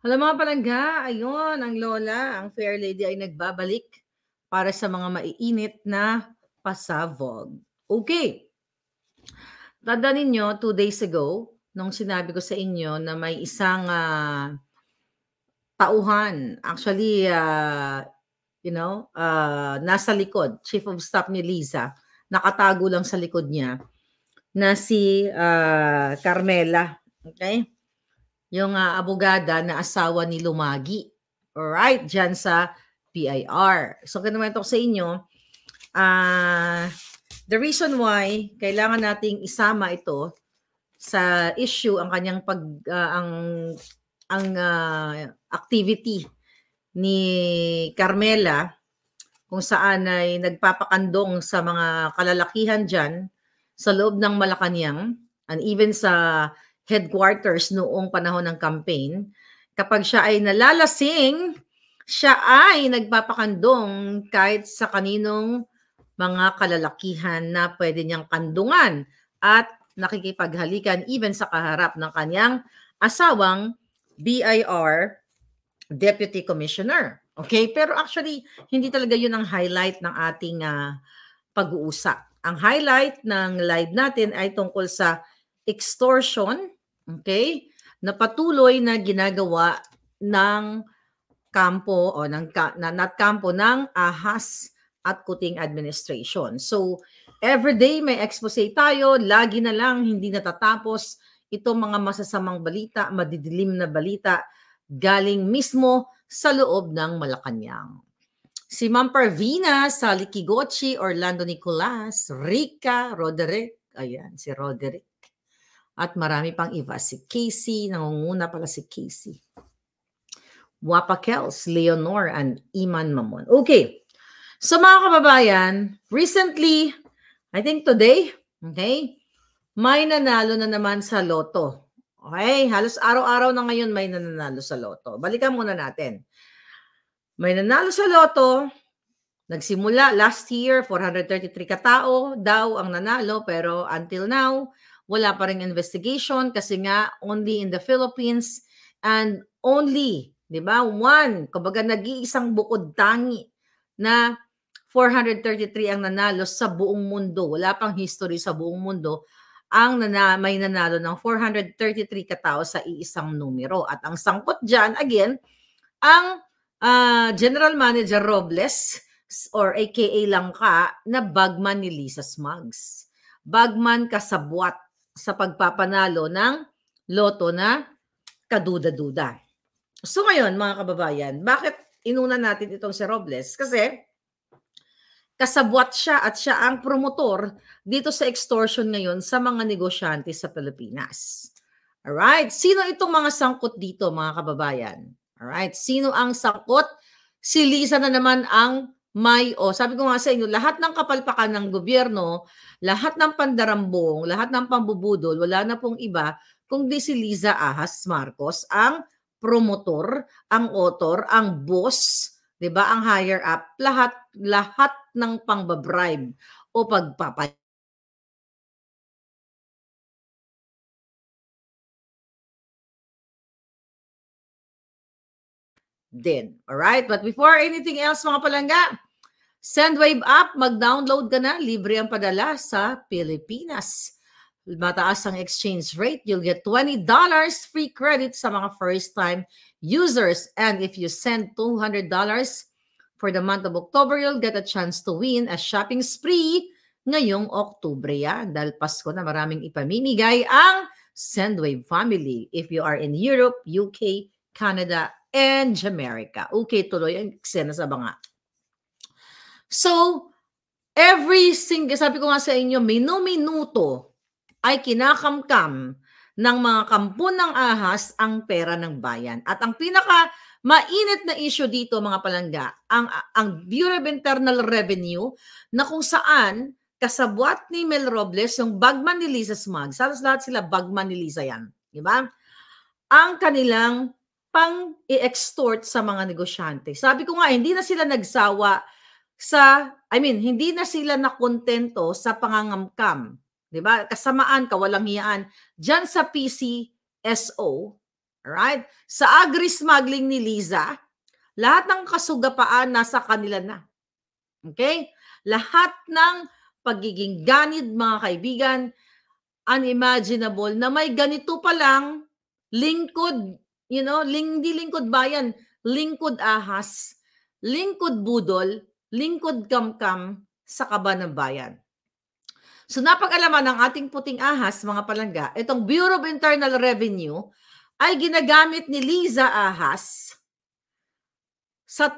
Hello mga palangga, ayun, ang lola, ang fair lady ay nagbabalik para sa mga maiinit na pasavog. Okay. Tanda ninyo, two days ago, nung sinabi ko sa inyo na may isang uh, tauhan, actually, uh, you know, uh, nasa likod, chief of staff ni Liza, nakatago lang sa likod niya, na si uh, Carmela. Okay? Yung uh, abogada na asawa ni Lumagi. Alright, dyan sa PIR. So, kinuwento ko sa inyo, uh, the reason why kailangan nating isama ito sa issue ang kanyang pag uh, ang ang uh, activity ni Carmela kung saan ay nagpapakandong sa mga kalalakihan diyan sa loob ng Malacanang and even sa headquarters noong panahon ng campaign, kapag siya ay nalalasing, siya ay nagpapakandong kahit sa kaninong mga kalalakihan na pwede niyang kandungan at nakikipaghalikan even sa kaharap ng kanyang asawang BIR Deputy Commissioner. Okay? Pero actually, hindi talaga yun ang highlight ng ating uh, pag-uusap. Ang highlight ng live natin ay tungkol sa extortion Okay? Na patuloy na ginagawa ng kampo o ng na, not kampo ng ahas at kuting administration. So, everyday may expose tayo, lagi na lang hindi natatapos itong mga masasamang balita, madidilim na balita galing mismo sa loob ng Malacanang. Si Ma'am Parvina sa Likigochi, Orlando Nicolas, Rica, Roderick, ayan, si Roderick, at marami pang iba. Si Casey, nangunguna pala si Casey. Wapa Kels, Leonor, and Iman Mamon. Okay. So mga kababayan, recently, I think today, okay, may nanalo na naman sa loto. Okay, halos araw-araw na ngayon may nanalo sa loto. Balikan muna natin. May nanalo sa loto, nagsimula last year, 433 katao daw ang nanalo, pero until now, wala pa rin investigation kasi nga only in the Philippines and only, 'di ba? One, kumbaga nag-iisang bukod tangi na 433 ang nanalo sa buong mundo. Wala pang history sa buong mundo ang nana, may nanalo ng 433 katao sa iisang numero. At ang sangkot dyan, again, ang uh, General Manager Robles or aka Langka na bagman ni Lisa Smugs. Bagman kasabwat sa pagpapanalo ng loto na kaduda-duda. So ngayon, mga kababayan, bakit inuna natin itong si Robles? Kasi kasabwat siya at siya ang promotor dito sa extortion ngayon sa mga negosyante sa Pilipinas. Alright? Sino itong mga sangkot dito, mga kababayan? Alright? Sino ang sangkot? Si Lisa na naman ang may, o oh, sabi ko nga sa inyo, lahat ng kapalpakan ng gobyerno, lahat ng pandarambong, lahat ng pambubudol, wala na pong iba, kundi si Liza Ahas Marcos, ang promotor, ang author, ang boss, 'di ba, ang higher up, lahat lahat ng pangbabribe o pagpapay din. Alright? But before anything else, mga palangga, Sendwave app, mag-download ka na. Libre ang padala sa Pilipinas. Mataas ang exchange rate. You'll get $20 free credit sa mga first-time users. And if you send $200 for the month of October, you'll get a chance to win a shopping spree ngayong Oktubre yan. Dahil Pasko na maraming ipamimigay ang Sendwave family. If you are in Europe, UK, Canada, and Jamaica. Okay, tuloy ang eksena sa banga. So, every single, sabi ko nga sa inyo, minu-minuto ay kinakamkam ng mga kampo ng ahas ang pera ng bayan. At ang pinaka mainit na issue dito mga palangga, ang, ang Bureau of Internal Revenue na kung saan kasabwat ni Mel Robles, yung bagman ni Lisa Smag, salos lahat sila bagman ni Lisa yan. Di ba? Ang kanilang pang i-extort sa mga negosyante. Sabi ko nga, hindi na sila nagsawa sa, I mean, hindi na sila nakontento sa pangangamkam. ba? Kasamaan, kawalang hiyaan. Diyan sa PCSO, Alright? Sa agri-smuggling ni Liza, lahat ng kasugapaan nasa kanila na. Okay? Lahat ng pagiging ganid, mga kaibigan, unimaginable na may ganito pa lang lingkod, you know, ling, lingkod bayan, lingkod ahas, lingkod budol, lingkod kamkam sa kaba ng bayan. So napag-alaman ng ating puting ahas, mga palangga, itong Bureau of Internal Revenue ay ginagamit ni Liza Ahas sa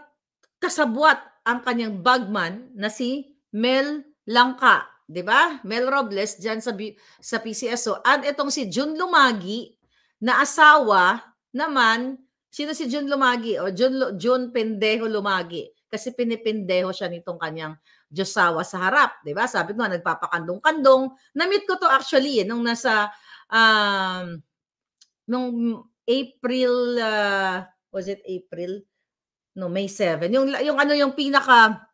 kasabwat ang kanyang bagman na si Mel Langka, 'di ba? Mel Robles diyan sa sa PCSO. At itong si Jun Lumagi na asawa naman sino si Jun Lumagi o Jun Jun Pendejo Lumagi kasi pinipindeho siya nitong kanyang Diyosawa sa harap, 'di ba? Sabi ko nagpapakandong-kandong. Na-meet ko to actually eh, nung nasa um, nung April uh, was it April? No, May 7. Yung yung ano yung pinaka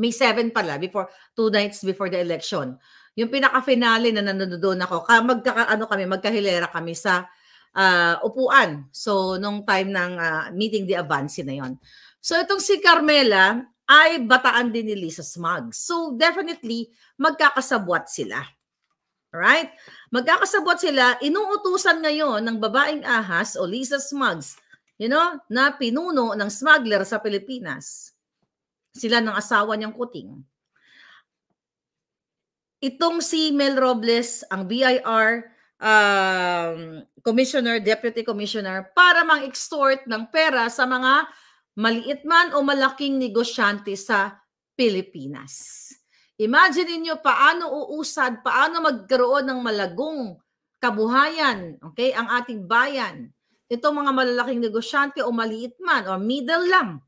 May 7 pala before two nights before the election. Yung pinaka finale na nanonood ako, ka magka ano kami, magkahilera kami sa uh, upuan. So nung time ng uh, meeting the advance na 'yon. So itong si Carmela, ay bataan din ni Lisa Smug. So definitely, magkakasabwat sila. Alright? Magkakasabwat sila, inuutusan ngayon ng babaeng ahas o Lisa Smugs, you know, na pinuno ng smuggler sa Pilipinas. Sila ng asawa niyang kuting. Itong si Mel Robles, ang BIR um, commissioner, deputy commissioner, para mang-extort ng pera sa mga maliit man o malaking negosyante sa Pilipinas. Imagine niyo paano uusad, paano magkaroon ng malagong kabuhayan, okay, ang ating bayan. Itong mga malalaking negosyante o maliit man o middle lang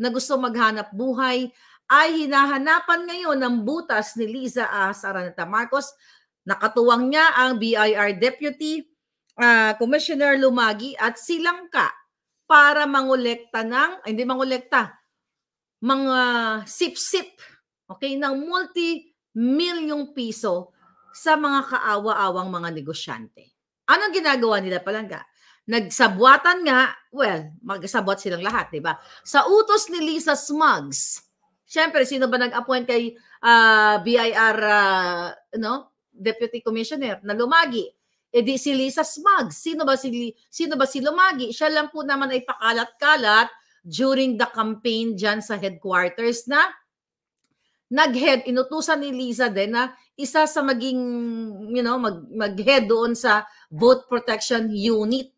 na gusto maghanap buhay ay hinahanapan ngayon ng butas ni Liza A. Saraneta Marcos. Nakatuwang niya ang BIR Deputy uh, Commissioner Lumagi at Silangka para mangolekta ng, hindi mangolekta, mga sip-sip, okay, ng multi-milyong piso sa mga kaawa-awang mga negosyante. Anong ginagawa nila palangga? Nagsabwatan nga, well, magsabwat silang lahat, di ba? Sa utos ni Lisa Smugs, syempre, sino ba nag-appoint kay uh, ah, BIR, uh, no? Deputy Commissioner na lumagi? E di si Lisa Smug. Sino ba si sino ba si Lumagi? Siya lang po naman ay pakalat-kalat during the campaign diyan sa headquarters na nag-head inutusan ni Lisa din na isa sa maging you know mag mag-head doon sa vote protection unit.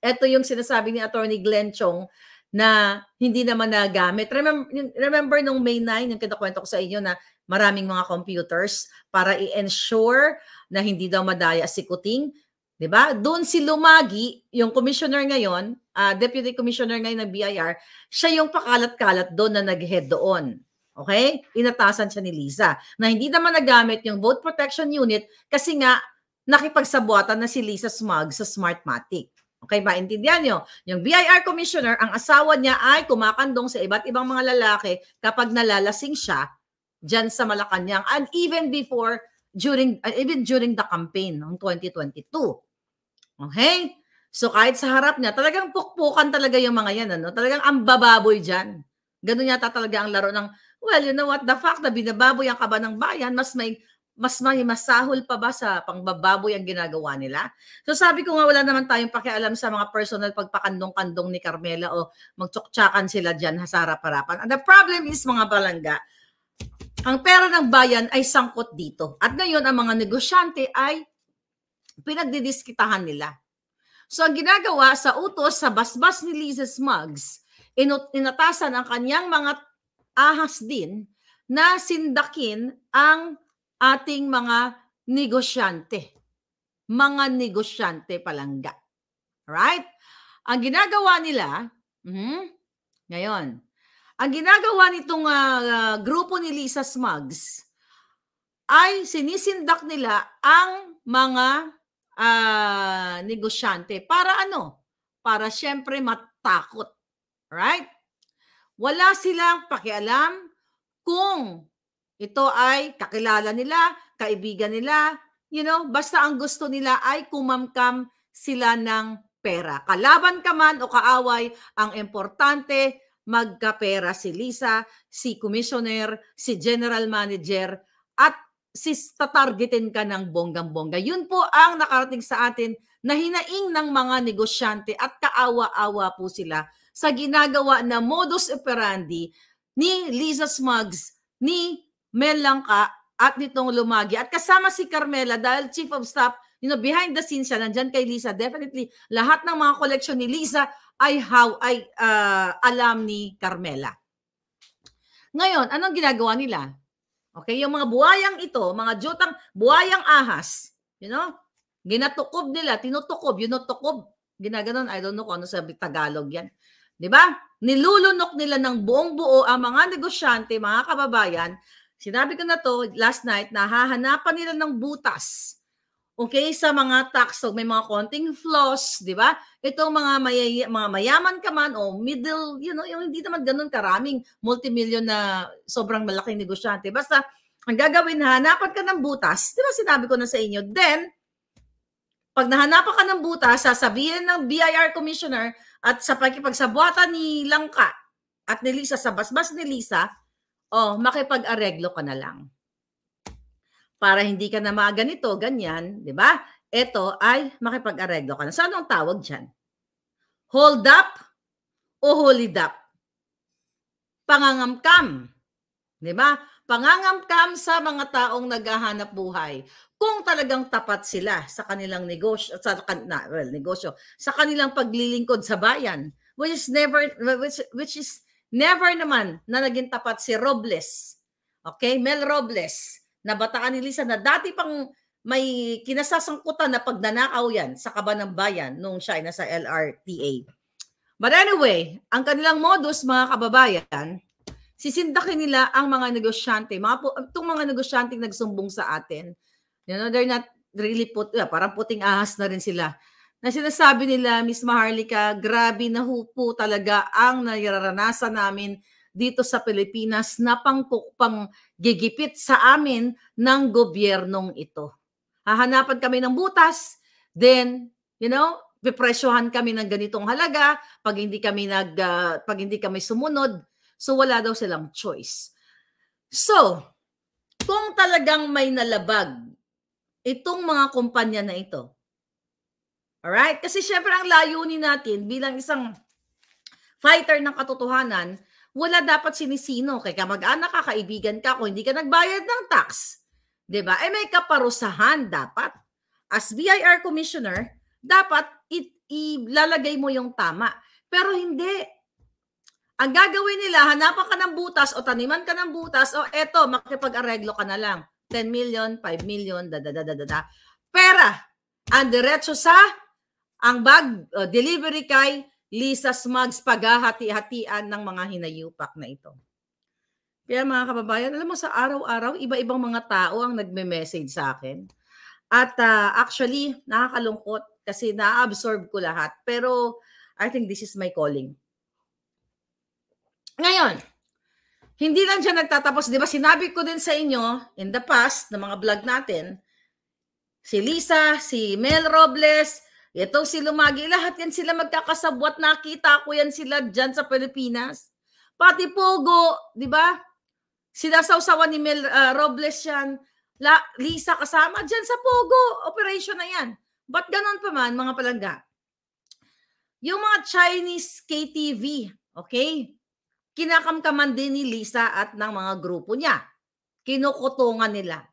Ito yung sinasabi ni Attorney Glenn Chong na hindi naman nagamit. Remember, remember nung May 9, yung kinakwento ko sa inyo na maraming mga computers para i-ensure na hindi daw madaya si Kuting. 'Di ba? Doon si Lumagi, yung commissioner ngayon, uh, deputy commissioner ngayon ng BIR, siya yung pakalat-kalat doon na nag-head doon. Okay? Inatasan siya ni Liza na hindi naman nagamit yung vote protection unit kasi nga nakipagsabuatan na si Lisa Smug sa Smartmatic. Okay, maintindihan nyo? Yung BIR commissioner, ang asawa niya ay kumakandong sa iba't ibang mga lalaki kapag nalalasing siya dyan sa Malacanang and even before during uh, even during the campaign ng 2022. Okay? So kahit sa harap niya, talagang pukpukan talaga yung mga yan. Ano? Talagang ang bababoy dyan. Ganun yata talaga ang laro ng, well, you know what, the fact na binababoy ang kaba ng bayan, mas may mas may masahol pa ba sa pangbababoy ang ginagawa nila? So sabi ko nga wala naman tayong pakialam sa mga personal pagpakandong-kandong ni Carmela o magtsuktsakan sila dyan sa harap-harapan. And the problem is mga balangga, ang pera ng bayan ay sangkot dito. At ngayon, ang mga negosyante ay pinagdidiskitahan nila. So, ang ginagawa sa utos sa basbas ni Liza Smugs, inatasan ang kanyang mga ahas din na sindakin ang ating mga negosyante. Mga negosyante palangga. Right? Ang ginagawa nila, mm, ngayon, ang ginagawa nitong uh, grupo ni Lisa Smugs ay sinisindak nila ang mga uh, negosyante para ano? Para syempre matakot. Right? Wala silang pakialam kung ito ay kakilala nila, kaibigan nila, you know, basta ang gusto nila ay kumamkam sila ng pera. Kalaban ka man o kaaway, ang importante, magkapera si Lisa, si commissioner, si general manager, at si tatargetin ka ng bonggang-bongga. Yun po ang nakarating sa atin na hinaing ng mga negosyante at kaawa-awa po sila sa ginagawa na modus operandi ni Lisa Smugs, ni Mel Langka at nitong Lumagi. At kasama si Carmela dahil chief of staff you know, behind the scenes siya, nandyan kay Lisa, definitely, lahat ng mga collection ni Lisa ay how ay uh, alam ni Carmela. Ngayon, anong ginagawa nila? Okay, yung mga buhayang ito, mga jutang buhayang ahas, you know, ginatukob nila, tinutukob, you know, tukob, ginaganon, I don't know kung ano sa Tagalog yan. 'Di ba? Nilulunok nila ng buong buo ang mga negosyante, mga kababayan. Sinabi ko na to last night, nahahanapan nila ng butas Okay, sa mga tax, so may mga konting flaws, di ba? Itong mga, mayay, mga mayaman ka man o middle, you know, yung hindi naman ganun karaming multimillion na sobrang malaking negosyante. Basta, ang gagawin, hanapan ka ng butas. Di ba sinabi ko na sa inyo? Then, pag nahanapan ka ng butas, sasabihin ng BIR Commissioner at sa pagkipagsabuatan ni Langka at ni Lisa, sa basbas ni Lisa, oh, makipag-areglo ka na lang para hindi ka na maganito, ganyan, di ba? Ito ay makipag-areglo ka na. So, anong tawag dyan? Hold up o hold up? Pangangamkam. Di ba? Pangangamkam sa mga taong naghahanap buhay. Kung talagang tapat sila sa kanilang negosyo, sa na, well, negosyo, sa kanilang paglilingkod sa bayan, which is never which, which is never naman na naging tapat si Robles. Okay? Mel Robles na bataan ni Lisa na dati pang may kinasasangkutan na pagnanakaw yan sa kaba ng bayan nung siya ay nasa LRTA. But anyway, ang kanilang modus mga kababayan, sisindakin nila ang mga negosyante, mga po, itong mga negosyante nagsumbong sa atin. You know, they're not really put, yeah, parang puting ahas na rin sila. Na sinasabi nila, Miss Maharlika, grabe na po talaga ang nararanasan namin dito sa Pilipinas na pang, pang gigipit sa amin ng gobyernong ito. Hahanapan kami ng butas, then, you know, pipresyohan kami ng ganitong halaga pag hindi kami nag uh, pag hindi kami sumunod. So wala daw silang choice. So, kung talagang may nalabag itong mga kumpanya na ito. Alright? Kasi syempre ang layunin natin bilang isang fighter ng katotohanan wala dapat sinisino kay kamag-anak ka, kaibigan ka, kung hindi ka nagbayad ng tax. 'Di ba? Eh may kaparusahan dapat. As BIR commissioner, dapat it, ilalagay mo yung tama. Pero hindi. Ang gagawin nila, hanapan ka ng butas o taniman ka ng butas o eto, makipag-areglo ka na lang. 10 million, 5 million, da da da da da. Pera. Ang diretso sa ang bag uh, delivery kay Lisa Smugs paghahati-hatian ng mga hinayupak na ito. Kaya mga kababayan, alam mo sa araw-araw, iba-ibang mga tao ang nagme-message sa akin. At uh, actually, nakakalungkot kasi na-absorb ko lahat. Pero I think this is my calling. Ngayon, hindi lang siya nagtatapos. Di ba sinabi ko din sa inyo in the past, ng mga vlog natin, si Lisa, si Mel Robles, ito si Lumagi, lahat yan sila magkakasabwat. Nakita ko yan sila dyan sa Pilipinas. Pati Pogo, di ba? Sinasawsawan ni Mel uh, Robles yan. La, Lisa kasama dyan sa Pogo. Operation na yan. Ba't ganon pa man, mga palangga? Yung mga Chinese KTV, okay? Kinakamkaman din ni Lisa at ng mga grupo niya. Kinukutungan nila.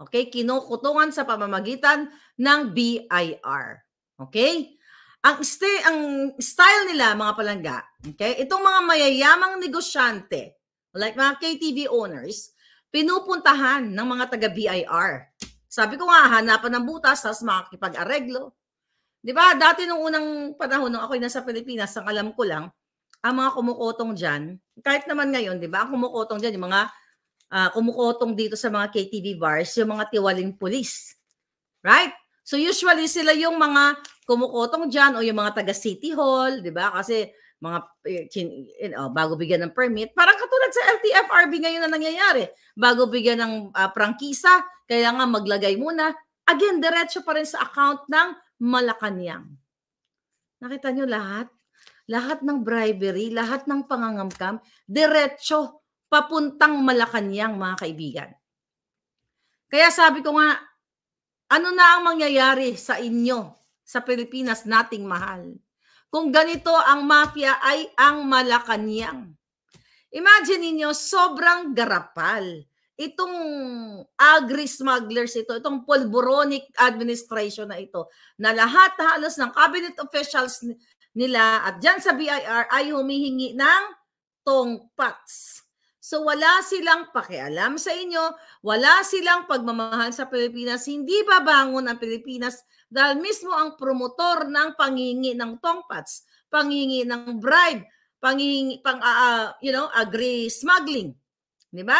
Okay? Kinukutungan sa pamamagitan ng BIR. Okay? Ang, stay, ang style nila, mga palangga, okay? Itong mga mayayamang negosyante, like mga KTV owners, pinupuntahan ng mga taga-BIR. Sabi ko nga, hanapan ng butas, tapos makakipag-areglo. Di ba? Dati nung unang panahon, nung ako'y nasa Pilipinas, ang alam ko lang, ang mga kumukotong dyan, kahit naman ngayon, di ba, ang kumukotong dyan, yung mga uh, kumukotong dito sa mga KTV bars, yung mga tiwaling pulis. Right? So usually sila yung mga kumukotong dyan o yung mga taga City Hall, di ba? Kasi mga you know, bago bigyan ng permit, parang katulad sa LTFRB ngayon na nangyayari. Bago bigyan ng uh, prangkisa, kailangan maglagay muna. Again, diretso pa rin sa account ng Malacanang. Nakita nyo lahat? Lahat ng bribery, lahat ng pangangamkam, diretso papuntang Malacanang, mga kaibigan. Kaya sabi ko nga, ano na ang mangyayari sa inyo, sa Pilipinas nating mahal? Kung ganito ang mafia ay ang Malacanang. Imagine niyo sobrang garapal. Itong agri-smugglers ito, itong pulboronic administration na ito, na lahat halos ng cabinet officials nila at dyan sa BIR ay humihingi ng tongpats. So wala silang pakialam sa inyo, wala silang pagmamahal sa Pilipinas, hindi babangon ang Pilipinas dahil mismo ang promotor ng pangingi ng tongpats, pangingi ng bribe, pangingi pang uh, you know, agree smuggling. 'Di ba?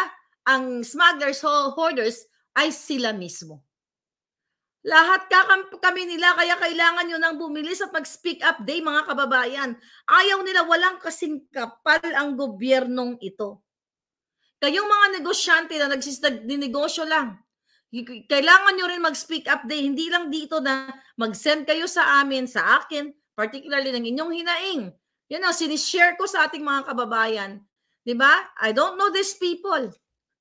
Ang smugglers hoarders ay sila mismo. Lahat kami nila, kaya kailangan nyo nang bumili sa pag-speak up day, mga kababayan. Ayaw nila, walang kasing kapal ang gobyernong ito. Kayong mga negosyante na nagsisinegosyo lang, kailangan nyo rin mag-speak up day. Hindi lang dito na mag-send kayo sa amin, sa akin, particularly ng inyong hinaing you know, sinishare ko sa ating mga kababayan. Di ba? I don't know these people.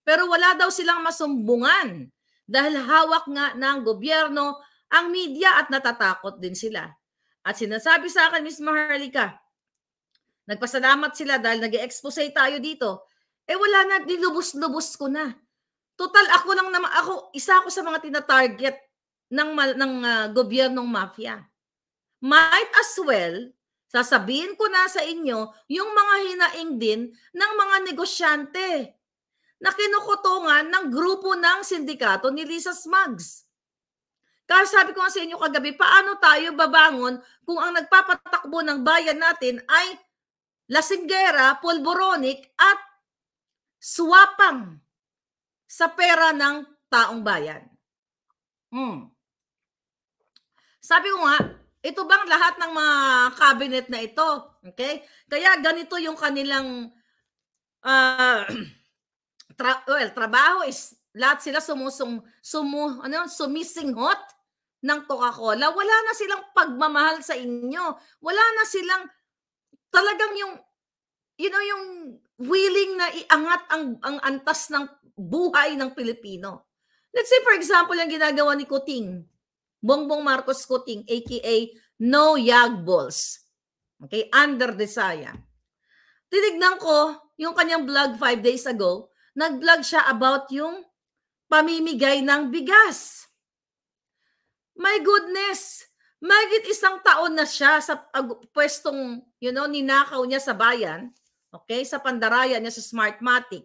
Pero wala daw silang masumbungan dahil hawak nga ng gobyerno ang media at natatakot din sila. At sinasabi sa akin, Miss Maharlika, nagpasalamat sila dahil nag expose tayo dito. Eh wala na, nilubos-lubos ko na. Total, ako lang naman, ako, isa ako sa mga tina-target ng, ng uh, gobyernong mafia. Might as well Sasabihin ko na sa inyo yung mga hinaing din ng mga negosyante na kinukutungan ng grupo ng sindikato ni Lisa Smugs. Kaya sabi ko nga sa inyo kagabi, paano tayo babangon kung ang nagpapatakbo ng bayan natin ay lasinggera, pulboronic at swapang sa pera ng taong bayan. Hmm. Sabi ko nga, ito bang lahat ng mga cabinet na ito? Okay? Kaya ganito yung kanilang uh, tra- well, trabaho is lahat sila sumusung sumu ano sumisinghot ng Coca-Cola. Wala na silang pagmamahal sa inyo. Wala na silang talagang yung you know yung willing na iangat ang ang antas ng buhay ng Pilipino. Let's say for example yung ginagawa ni Kuting Bongbong Marcos Kuting, aka No Yagballs. Okay, under Desaya. Tinignan ko yung kanyang vlog five days ago. Nag-vlog siya about yung pamimigay ng bigas. My goodness! Magit isang taon na siya sa pwestong, you know, ninakaw niya sa bayan. Okay? Sa pandaraya niya sa Smartmatic.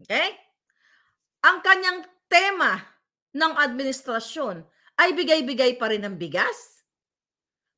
Okay? Ang kanyang tema ng administrasyon ay bigay-bigay pa rin ng bigas?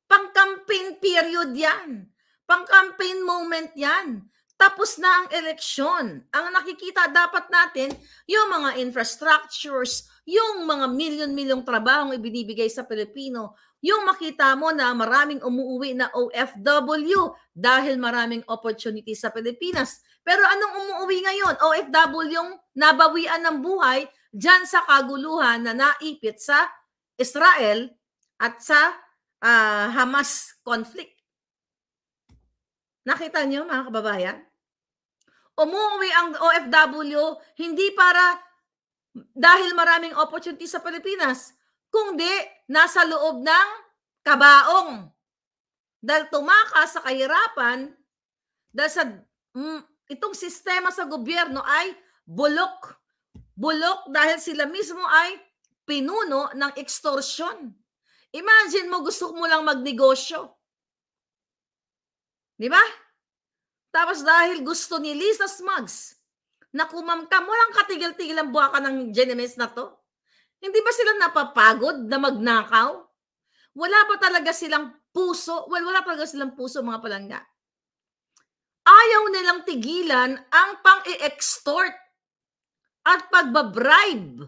Pang-campaign period yan. Pang-campaign moment yan. Tapos na ang eleksyon. Ang nakikita dapat natin, yung mga infrastructures, yung mga milyon-milyong trabahong ibinibigay sa Pilipino, yung makita mo na maraming umuwi na OFW dahil maraming opportunities sa Pilipinas. Pero anong umuwi ngayon? OFW yung nabawian ng buhay dyan sa kaguluhan na naipit sa Israel at sa uh, Hamas conflict. Nakita niyo mga kababayan? Umuwi ang OFW hindi para dahil maraming opportunity sa Pilipinas, kundi nasa loob ng kabaong. Dahil tumakas sa kahirapan, dahil sa mm, itong sistema sa gobyerno ay bulok Bulok dahil sila mismo ay pinuno ng extortion. Imagine mo gusto mo lang magnegosyo. Di ba? Tapos dahil gusto ni Lisa Smugs na kumamkam, walang katigil-tigil ang buwaka ng Genemis na to. Hindi ba sila napapagod na magnakaw? Wala pa talaga silang puso? Well, wala talaga silang puso mga palangga. Ayaw nilang tigilan ang pang-extort at pagbabribe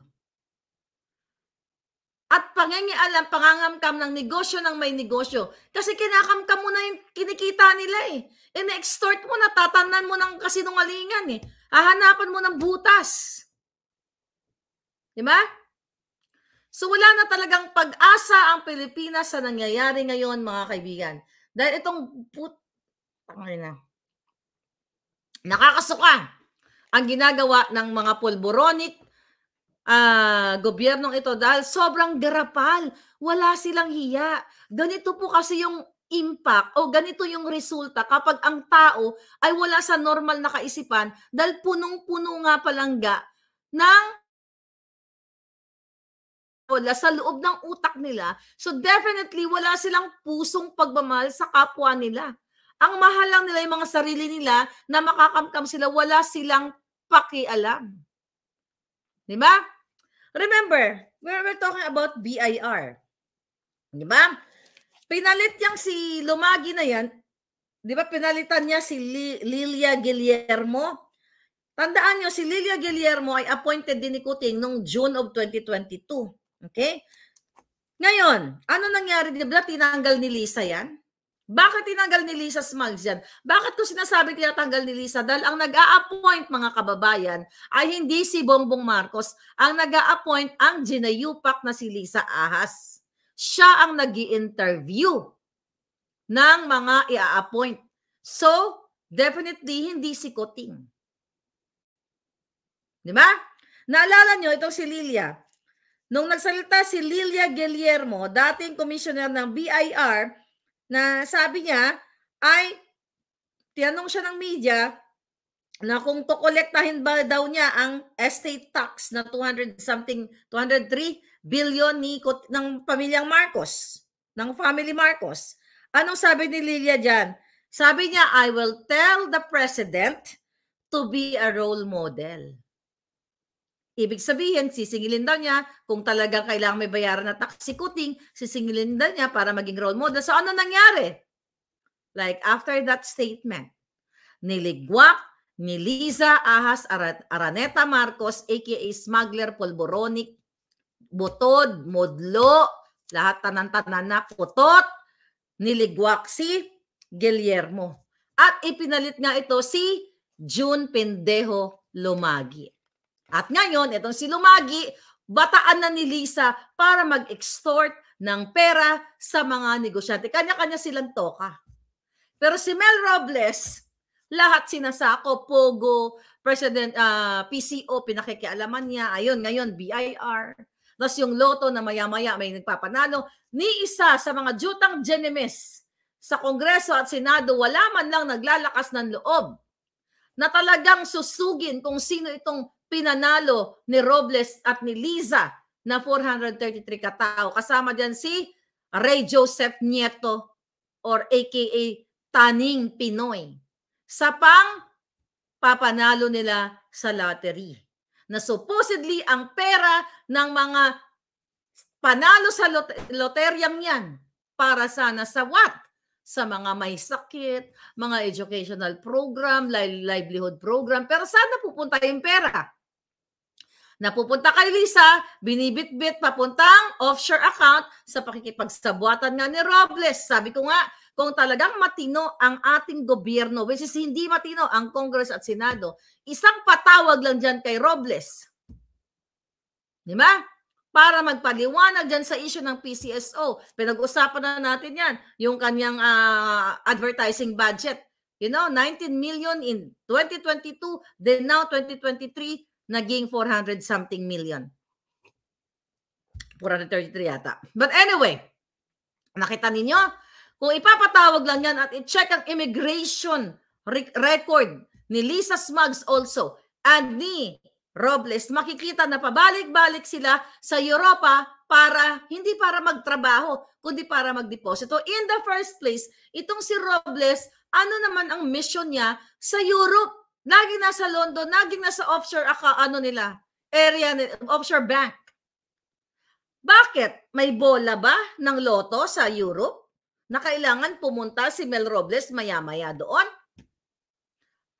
at pangingialam, pangangamkam ng negosyo ng may negosyo. Kasi kinakamkam mo na yung kinikita nila eh. In-extort mo, natatanan mo ng kasinungalingan eh. Hahanapan mo ng butas. Di ba? So wala na talagang pag-asa ang Pilipinas sa nangyayari ngayon, mga kaibigan. Dahil itong put... na. Nakakasuka ang ginagawa ng mga pulboronic uh, gobyernong ito dahil sobrang garapal. Wala silang hiya. Ganito po kasi yung impact o ganito yung resulta kapag ang tao ay wala sa normal na kaisipan dahil punong-puno nga palangga ng wala sa loob ng utak nila. So definitely wala silang pusong pagmamahal sa kapwa nila. Ang mahal lang nila yung mga sarili nila na makakamkam sila, wala silang pakialam. Di ba? Remember, we're, we're talking about BIR. Di ba? Pinalit yang si Lumagi na yan, di ba pinalitan niya si Lilia Guillermo? Tandaan nyo, si Lilia Guillermo ay appointed din ni Kuting noong June of 2022. Okay? Ngayon, ano nangyari? Di ba tinanggal ni Lisa yan? Bakit tinanggal ni Lisa Smalls yan? Bakit ko sinasabi tinatanggal ni Lisa? Dahil ang nag-a-appoint mga kababayan ay hindi si Bongbong Marcos. Ang nag-a-appoint ang ginayupak na si Lisa Ahas. Siya ang nag interview ng mga i-appoint. So, definitely hindi si Koting. Di ba? Naalala nyo itong si Lilia. Nung nagsalita si Lilia Guillermo, dating commissioner ng BIR, na sabi niya ay tinanong siya ng media na kung tukolektahin ba daw niya ang estate tax na 200 something 203 billion ni ng pamilyang Marcos, ng family Marcos. Anong sabi ni Lilia diyan? Sabi niya, I will tell the president to be a role model. Ibig sabihin, sisingilin daw niya kung talagang kailangan may bayaran na tax si Kuting, sisingilin daw niya para maging role model. So ano nangyari? Like after that statement, niligwak ni Liza Ahas Araneta Marcos aka smuggler polboronic, butod, modlo, lahat tanan-tanan na putot, niligwak si Guillermo. At ipinalit nga ito si June Pendejo Lumagi. At ngayon, itong si Lumagi, bataan na ni Lisa para mag-extort ng pera sa mga negosyante. Kanya-kanya silang toka. Pero si Mel Robles, lahat sinasako, Pogo, President uh, ah, PCO, pinakikialaman niya. Ayun, ngayon, BIR. Tapos yung loto na maya-maya may nagpapanalo. Ni isa sa mga jutang genemes sa Kongreso at Senado, wala man lang naglalakas ng loob na talagang susugin kung sino itong pinanalo ni Robles at ni Liza na 433 katao. Kasama dyan si Ray Joseph Nieto or aka Taning Pinoy. Sa pang papanalo nila sa lottery. Na supposedly ang pera ng mga panalo sa lot- loteryang yan para sana sa what? sa mga may sakit, mga educational program, livelihood program. Pero sana pupunta yung pera Napupunta kay Lisa, binibitbit papuntang offshore account sa pakikipagsabuatan nga ni Robles. Sabi ko nga, kung talagang matino ang ating gobyerno, which is hindi matino ang Congress at Senado, isang patawag lang dyan kay Robles. Di ba? Para magpaliwanag dyan sa issue ng PCSO. Pinag-usapan na natin yan, yung kanyang uh, advertising budget. You know, 19 million in 2022, then now 2023, naging 400 something million. 433 yata. But anyway, nakita ninyo, kung ipapatawag lang yan at i-check ang immigration record ni Lisa Smugs also and ni Robles, makikita na pabalik-balik sila sa Europa para, hindi para magtrabaho, kundi para magdeposito. In the first place, itong si Robles, ano naman ang mission niya sa Europe? Lagi nasa London, laging nasa offshore aka, ano nila, area, offshore bank. Bakit? May bola ba ng loto sa Europe na kailangan pumunta si Mel Robles maya-maya doon?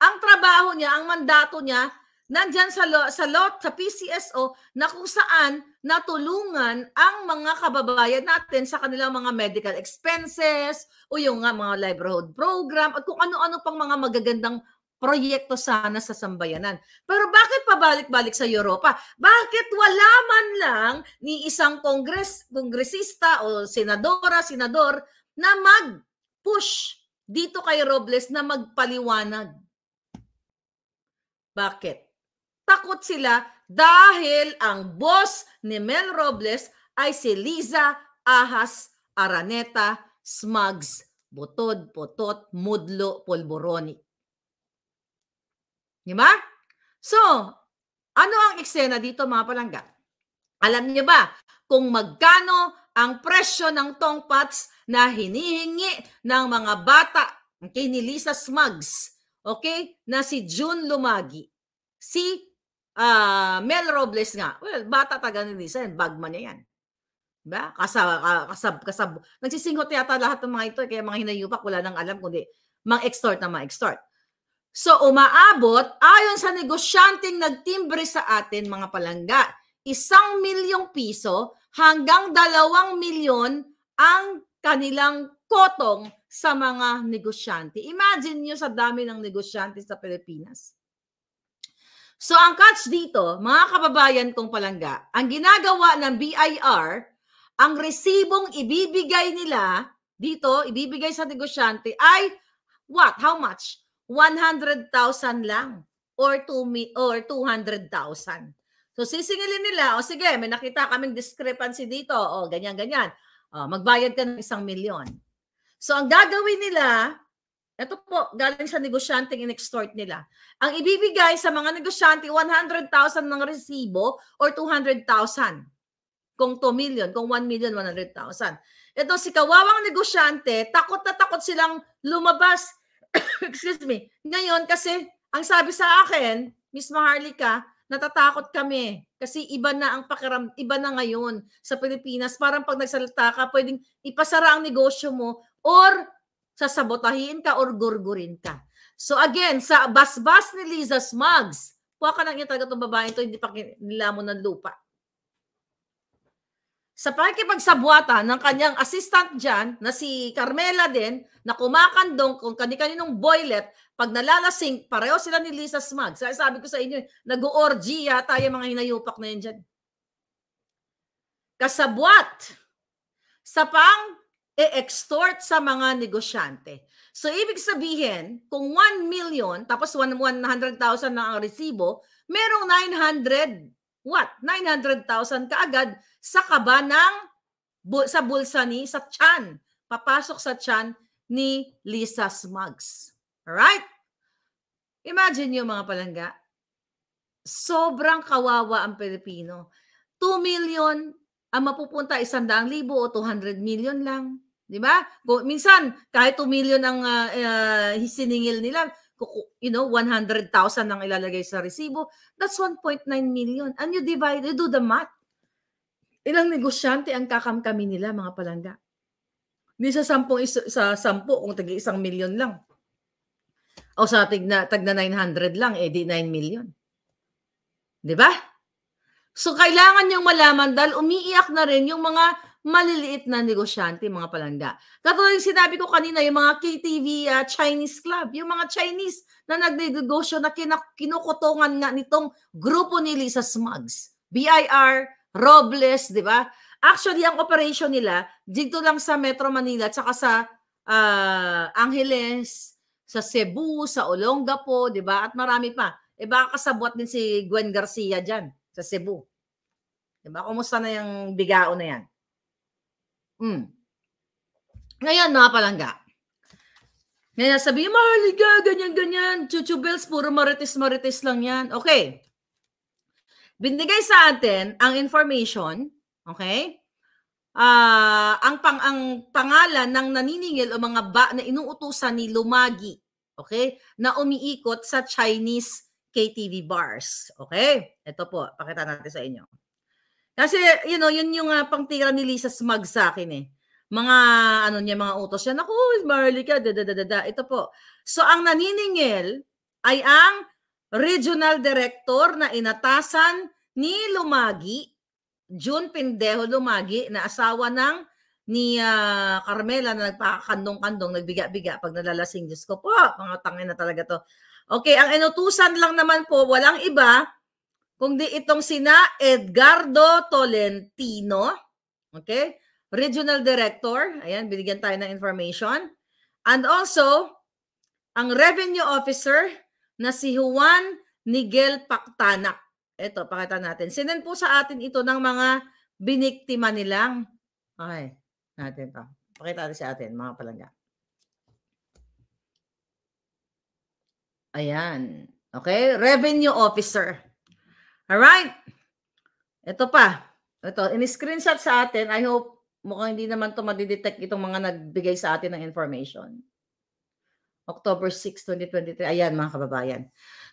Ang trabaho niya, ang mandato niya, nandyan sa, lo, sa lot, sa PCSO, na kung saan natulungan ang mga kababayan natin sa kanilang mga medical expenses o yung nga mga livelihood program at kung ano-ano pang mga magagandang proyekto sana sa sambayanan. Pero bakit pabalik-balik sa Europa? Bakit wala man lang ni isang kongres, kongresista o senadora, senador na mag-push dito kay Robles na magpaliwanag? Bakit? Takot sila dahil ang boss ni Mel Robles ay si Liza Ahas Araneta Smugs Butod, Potot, Mudlo, Polboroni. Di ba? So, ano ang eksena dito mga palangga? Alam niyo ba kung magkano ang presyo ng tongpats na hinihingi ng mga bata okay, ni Lisa Smugs, okay, na si June Lumagi, si uh, Mel Robles nga. Well, bata taga ni Lisa, bagman niya yan. Diba? Kasab, kasab, kasab. Nagsisinghot yata lahat ng mga ito, kaya mga hinayupak, wala nang alam kundi mga extort na mga extort. So umaabot, ayon sa negosyanteng nagtimbre sa atin mga palangga, isang milyong piso hanggang dalawang milyon ang kanilang kotong sa mga negosyante. Imagine nyo sa dami ng negosyante sa Pilipinas. So ang catch dito, mga kababayan kong palangga, ang ginagawa ng BIR, ang resibong ibibigay nila dito, ibibigay sa negosyante ay what? How much? 100,000 lang or 2 or 200,000. So sisingilin nila, o sige, may nakita kaming discrepancy dito, o ganyan ganyan. O, magbayad ka ng isang milyon. So ang gagawin nila, ito po, galing sa negosyante in-extort nila. Ang ibibigay sa mga negosyante, 100,000 ng resibo or 200,000. Kung 2 million, kung 1 million, 100,000. Ito si kawawang negosyante, takot na takot silang lumabas excuse me, ngayon kasi ang sabi sa akin, Miss Maharlika, natatakot kami kasi iba na ang pakiram, iba na ngayon sa Pilipinas. Parang pag nagsalita ka, pwedeng ipasara ang negosyo mo or sasabotahin ka or gurgurin ka. So again, sa basbas ni Liza Smugs, kuha ka ng itaga itong babae ito, hindi pa nila mo ng lupa sa pakikipagsabwata ng kanyang assistant dyan, na si Carmela din, na kumakandong kung kani-kaninong boylet, pag nalalasing, pareho sila ni Lisa Smug. Sabi ko sa inyo, nag-orgy yata yung mga hinayupak na yun dyan. Kasabwat sa pang e-extort sa mga negosyante. So, ibig sabihin, kung 1 million, tapos 100,000 na ang resibo, merong 900 what? 900,000 kaagad sa kaba ng sa bulsa ni sa chan. Papasok sa chan ni Lisa Smugs. Alright? Imagine nyo mga palangga. Sobrang kawawa ang Pilipino. 2 million ang mapupunta isang daang libo o 200 million lang. Di ba? Minsan, kahit 2 million ang uh, uh, siningil nila, you know, 100,000 ang ilalagay sa resibo, that's 1.9 million. And you divide, you do the math. Ilang negosyante ang kakamkami nila, mga palangga? Hindi sa sampung, sa sampu, kung tagi isang milyon lang. O sa tag na 900 lang, eh di 9 million. Di ba? So, kailangan yung malaman dahil umiiyak na rin yung mga maliliit na negosyante, mga palangga. Katulad yung sinabi ko kanina, yung mga KTV uh, ah, Chinese Club, yung mga Chinese na nagnegosyo na kinukutungan nga nitong grupo ni Lisa Smugs. BIR, Robles, di ba? Actually, ang operation nila, dito lang sa Metro Manila, tsaka sa uh, Angeles, sa Cebu, sa Olongapo, di ba? At marami pa. E baka kasabot din si Gwen Garcia dyan, sa Cebu. Di ba? Kumusta na yung bigao na yan? Hmm. Ngayon, mga palangga. Ngayon, sabi, mahaliga, ganyan-ganyan. Chuchu Bells, puro marites-marites lang yan. Okay. Binigay sa atin ang information, okay? Uh, ang pang ang pangalan ng naniningil o mga ba na inuutusan ni Lumagi, okay? Na umiikot sa Chinese KTV bars. Okay? Ito po, pakita natin sa inyo. Kasi, you know, yun yung uh, pangtira ni Lisa Smug sa akin eh. Mga, ano niya, mga utos siya. Naku, Marley ka, da, da, da, da, Ito po. So, ang naniningil ay ang regional director na inatasan ni Lumagi, June Pendejo Lumagi, na asawa ng ni uh, Carmela na nagpakakandong-kandong, nagbiga-biga pag nalalasing. Diyos ko po, mga tangin na talaga to. Okay, ang inutusan lang naman po, walang iba, kundi itong sina Edgardo Tolentino, okay? Regional Director, ayan, binigyan tayo ng information. And also, ang Revenue Officer na si Juan Miguel Pactanac. Ito, pakita natin. Sinend po sa atin ito ng mga biniktima nilang. Okay, natin to. Pakita natin sa atin, mga palangga. Ayan. Okay, Revenue Officer. All right. Ito pa. Ito, in-screenshot sa atin. I hope mukhang hindi naman to madidetect itong mga nagbigay sa atin ng information. October 6, 2023. Ayan, mga kababayan.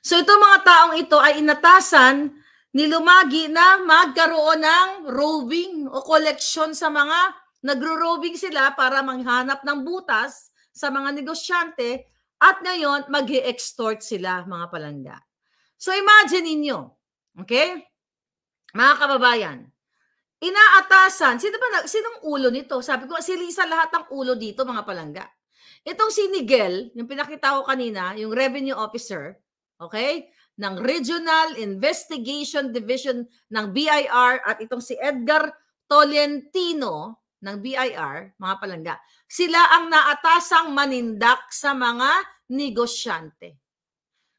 So, itong mga taong ito ay inatasan ni Lumagi na magkaroon ng roving o collection sa mga nagro-roving sila para manghanap ng butas sa mga negosyante at ngayon mag extort sila, mga palangga. So, imagine ninyo, okay? Mga kababayan, inaatasan, sino ba, sinong ulo nito? Sabi ko, si Lisa lahat ng ulo dito, mga palangga. Itong si Nigel, yung pinakita ko kanina, yung revenue officer, okay, ng Regional Investigation Division ng BIR at itong si Edgar Tolentino ng BIR, mga palangga, sila ang naatasang manindak sa mga negosyante.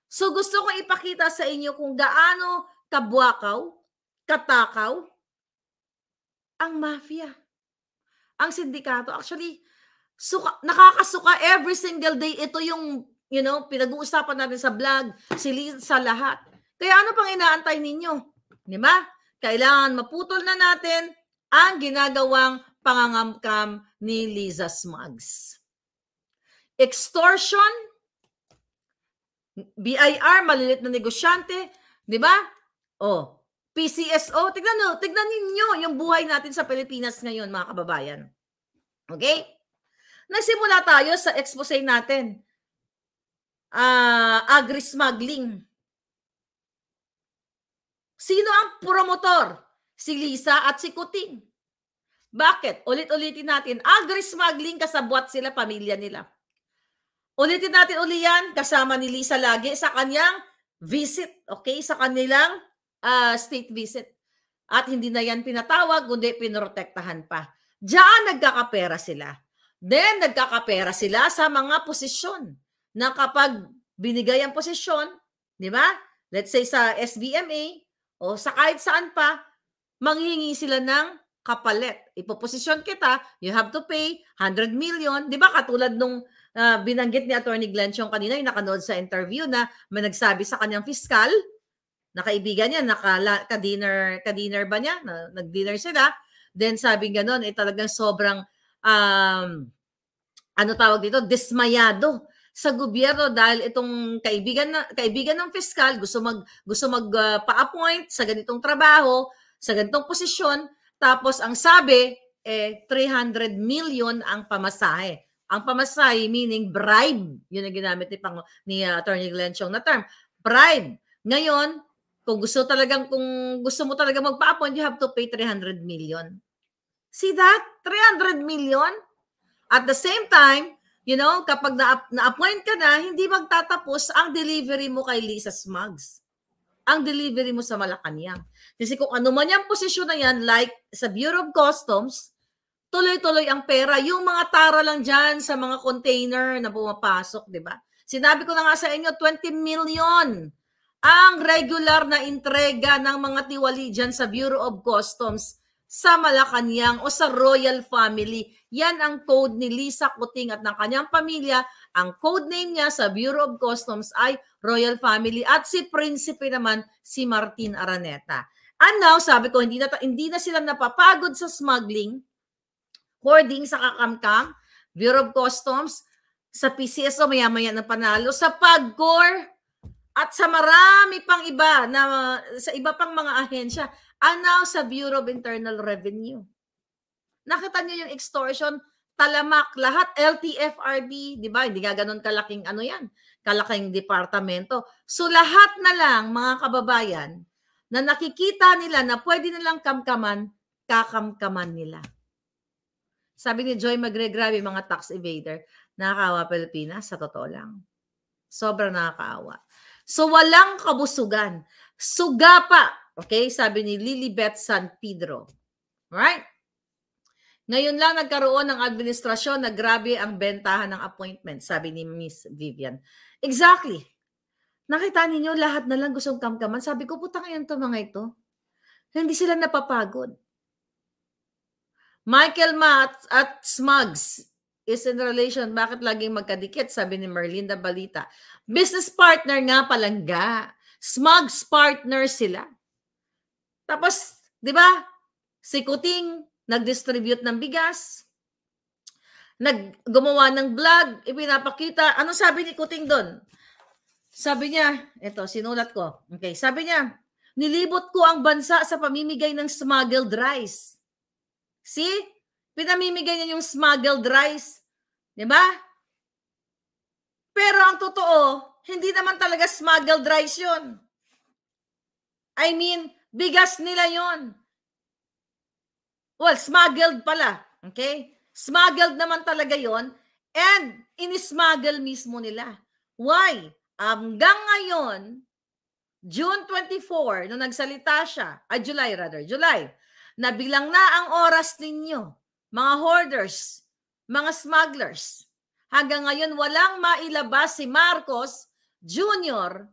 So gusto ko ipakita sa inyo kung gaano kabwakaw katakaw ang mafia. Ang sindikato. Actually, suka, nakakasuka every single day. Ito yung, you know, pinag-uusapan natin sa vlog, si sa lahat. Kaya ano pang inaantay ninyo? Di ba? Kailangan maputol na natin ang ginagawang pangangamkam ni Liza Smugs. Extortion, BIR, malilit na negosyante, di ba? Oh, PCSO, tignan nyo, tignan ninyo yung buhay natin sa Pilipinas ngayon, mga kababayan. Okay? Nagsimula tayo sa expose natin. Uh, agri-smuggling. Sino ang promotor? Si Lisa at si Kuting. Bakit? Ulit-ulitin natin. Agri-smuggling kasabwat sila, pamilya nila. Ulitin natin uli yan, kasama ni Lisa lagi sa kanyang visit, okay? Sa kanilang uh, state visit. At hindi na yan pinatawag, kundi pinrotektahan pa. Diyan nagkakapera sila. Then, nagkakapera sila sa mga posisyon na kapag binigay ang posisyon, di ba? Let's say sa SBMA o sa kahit saan pa, manghingi sila ng kapalit. Ipoposisyon kita, you have to pay 100 million. Di ba katulad nung uh, binanggit ni Attorney Glenn Chong kanina, yung nakanood sa interview na may nagsabi sa kanyang fiscal, nakaibigan niya, naka-dinner ka-dinner ba niya? Na, nag-dinner sila. Then sabi ganoon, eh talagang sobrang um, ano tawag dito, dismayado sa gobyerno dahil itong kaibigan na kaibigan ng fiscal gusto mag gusto mag uh, pa-appoint sa ganitong trabaho, sa ganitong posisyon, tapos ang sabi eh 300 million ang pamasahe. Ang pamasahe meaning bribe, yun ang ginamit ni pang ni uh, Attorney Glenn Chong na term. Bribe. Ngayon, kung gusto talagang, kung gusto mo talaga magpa-appoint, you have to pay 300 million. See that? 300 million? At the same time, you know, kapag na-appoint ka na, hindi magtatapos ang delivery mo kay Lisa Smugs. Ang delivery mo sa Malacanang. Kasi kung ano man yung posisyon na yan, like sa Bureau of Customs, tuloy-tuloy ang pera. Yung mga tara lang dyan sa mga container na pumapasok, di ba? Sinabi ko na nga sa inyo, 20 million ang regular na entrega ng mga tiwali dyan sa Bureau of Customs sa Malacanang o sa Royal Family. Yan ang code ni Lisa Kuting at ng kanyang pamilya. Ang code name niya sa Bureau of Customs ay Royal Family at si Prinsipe naman si Martin Araneta. And now, sabi ko, hindi na, hindi na sila napapagod sa smuggling, hoarding sa kakamkam, Bureau of Customs, sa PCSO, maya-maya na panalo, sa PAGCOR, at sa marami pang iba na sa iba pang mga ahensya anaw sa Bureau of Internal Revenue. Nakita niyo yung extortion, talamak, lahat LTFRB, di ba? Hindi nga ganun kalaking ano yan, kalaking departamento. So lahat na lang mga kababayan na nakikita nila na pwede nilang kamkaman, kakamkaman nila. Sabi ni Joy Magre, grabe mga tax evader, nakakawa Pilipinas, sa totoo lang. Sobrang nakakaawa. So walang kabusugan. Suga pa. Okay? Sabi ni Lilibet San Pedro. Right? Ngayon lang nagkaroon ng administrasyon na grabe ang bentahan ng appointment, sabi ni Miss Vivian. Exactly. Nakita ninyo lahat na lang gustong kamkaman. Sabi ko, puta ngayon to mga ito. Hindi sila napapagod. Michael Matt at Smugs is in relation. Bakit laging magkadikit? Sabi ni Merlinda Balita. Business partner nga palangga. Smugs partner sila. Tapos, di ba? Si Kuting, nag-distribute ng bigas, naggumawa ng vlog, ipinapakita. Ano sabi ni Kuting doon? Sabi niya, ito, sinulat ko. Okay, sabi niya, nilibot ko ang bansa sa pamimigay ng smuggled rice. See? Pinamimigay niya yung smuggled rice. Di ba? Pero ang totoo, hindi naman talaga smuggled rice yun. I mean, bigas nila yon. Well, smuggled pala. Okay? Smuggled naman talaga yon and inismuggle mismo nila. Why? Hanggang ngayon, June 24, nung nagsalita siya, ay July rather, July, nabilang na ang oras ninyo, mga hoarders, mga smugglers. Hanggang ngayon, walang mailabas si Marcos Jr.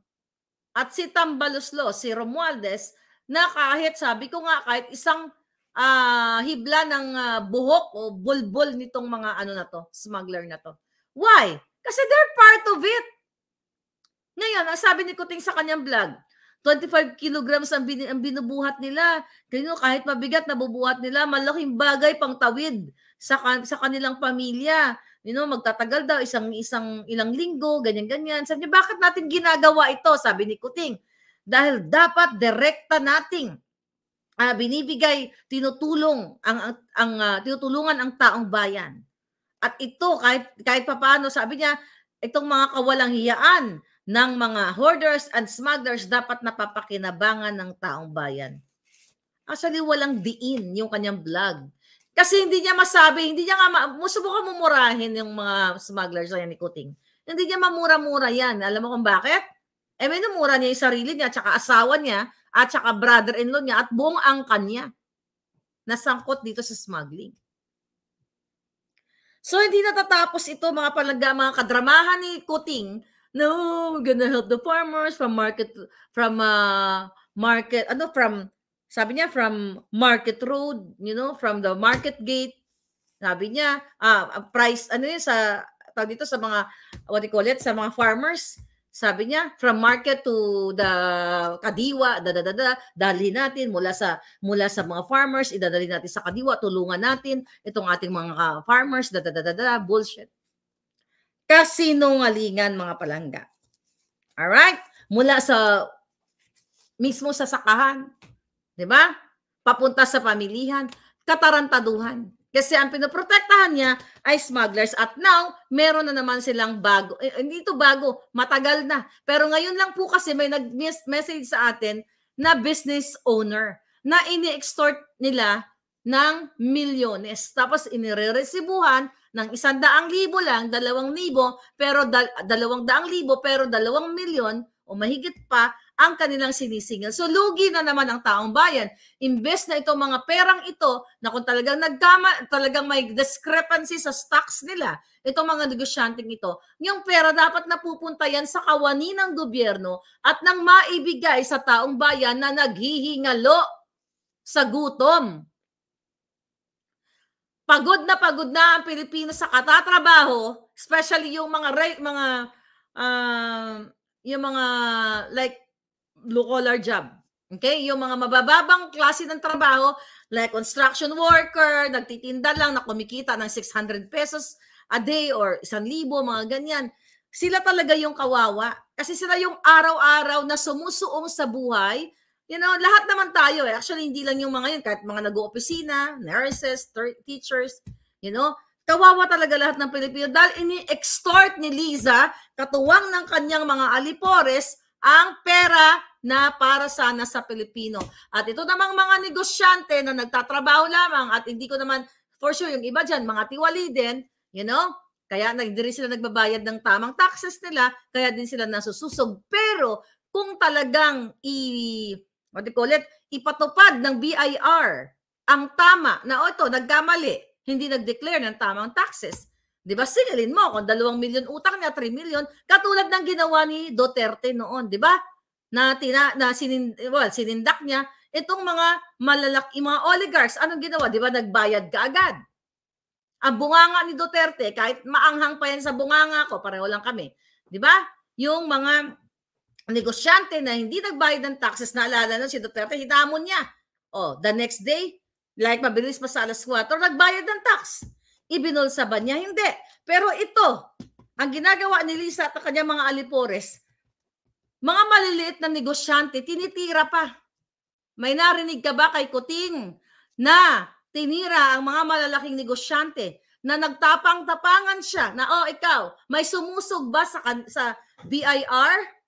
at si Tambaluslo, si Romualdez, na kahit, sabi ko nga, kahit isang uh, hibla ng uh, buhok o bulbul nitong mga ano na to, smuggler na to. Why? Kasi they're part of it. Ngayon, ang sabi ni Kuting sa kanyang vlog, 25 kilograms ang, bin, ang binubuhat nila. Kaya kahit mabigat nabubuhat nila, malaking bagay pang tawid sa, sa kanilang pamilya. You know, magtatagal daw isang isang ilang linggo, ganyan-ganyan. Sabi niya, bakit natin ginagawa ito? Sabi ni Kuting. Dahil dapat direkta nating uh, binibigay, tinutulong ang ang, ang uh, tinutulungan ang taong bayan. At ito kahit kahit papaano sabi niya, itong mga kawalang hiyaan ng mga hoarders and smugglers dapat napapakinabangan ng taong bayan. Actually, walang diin yung kanyang vlog. Kasi hindi niya masabi, hindi niya nga, ma- subukan mumurahin yung mga smugglers yan ni Kuting. Hindi niya mamura-mura yan. Alam mo kung bakit? Eh, minumura niya yung sarili niya, tsaka asawa niya, at saka brother-in-law niya at buong angkan niya nasangkot dito sa smuggling. So hindi natatapos ito mga palangga, mga kadramahan ni Kuting. No, we're gonna help the farmers from market from uh, market ano from sabi niya from market road, you know, from the market gate. Sabi niya, uh, price ano yun sa tawag dito sa mga what do you call it, sa mga farmers sabi niya, from market to the kadiwa, da da da da, dali natin mula sa mula sa mga farmers, idadali natin sa kadiwa, tulungan natin itong ating mga farmers, da da da da, da bullshit. Kasinungalingan mga palangga. All right? Mula sa mismo sa sakahan, 'di ba? Papunta sa pamilihan, katarantaduhan. Kasi ang pinoprotektahan niya ay smugglers. At now, meron na naman silang bago. Eh, hindi ito bago, matagal na. Pero ngayon lang po kasi may nag-message sa atin na business owner na ini-extort nila ng milyones. Tapos inire-resibuhan ng isang daang libo lang, dalawang libo, pero dal- dalawang daang libo, pero dalawang milyon o mahigit pa ang kanilang sinisingil. So lugi na naman ang taong bayan. Imbes na itong mga perang ito na kung talagang nagkama, talagang may discrepancy sa stocks nila, itong mga negosyanteng ito, yung pera dapat napupunta yan sa kawani ng gobyerno at nang maibigay sa taong bayan na naghihingalo sa gutom. Pagod na pagod na ang Pilipino sa katatrabaho, especially yung mga mga uh, yung mga like blue collar job. Okay? Yung mga mabababang klase ng trabaho, like construction worker, nagtitinda lang na kumikita ng 600 pesos a day or 1,000, mga ganyan. Sila talaga yung kawawa. Kasi sila yung araw-araw na sumusuong sa buhay. You know, lahat naman tayo eh. Actually, hindi lang yung mga yun. Kahit mga nag-oopisina, nurses, teachers, you know, kawawa talaga lahat ng Pilipino dahil ini-extort ni Liza, katuwang ng kanyang mga alipores, ang pera na para sana sa Pilipino. At ito namang mga negosyante na nagtatrabaho lamang at hindi ko naman, for sure, yung iba dyan, mga tiwali din, you know, Kaya hindi rin sila nagbabayad ng tamang taxes nila, kaya din sila nasususog. Pero kung talagang i what do call it, ipatupad ng BIR ang tama na o ito, nagkamali, hindi nag-declare ng tamang taxes. Di ba? Singilin mo kung dalawang milyon utang niya, 3 milyon, katulad ng ginawa ni Duterte noon, di ba? Na, tina, na sinin, well, sinindak niya itong mga malalaki, mga oligarchs. Anong ginawa? Di ba? Nagbayad ka agad. Ang bunganga ni Duterte, kahit maanghang pa yan sa bunganga ko, pareho lang kami. Di ba? Yung mga negosyante na hindi nagbayad ng taxes, naalala na si Duterte, hitamon niya. Oh, the next day, like mabilis pa sa alas 4, nagbayad ng tax. Ibinulsa ba niya? Hindi. Pero ito, ang ginagawa ni Lisa at kanyang mga alipores, mga maliliit na negosyante, tinitira pa. May narinig ka ba kay Kuting na tinira ang mga malalaking negosyante na nagtapang-tapangan siya na oh ikaw may sumusog ba sa sa BIR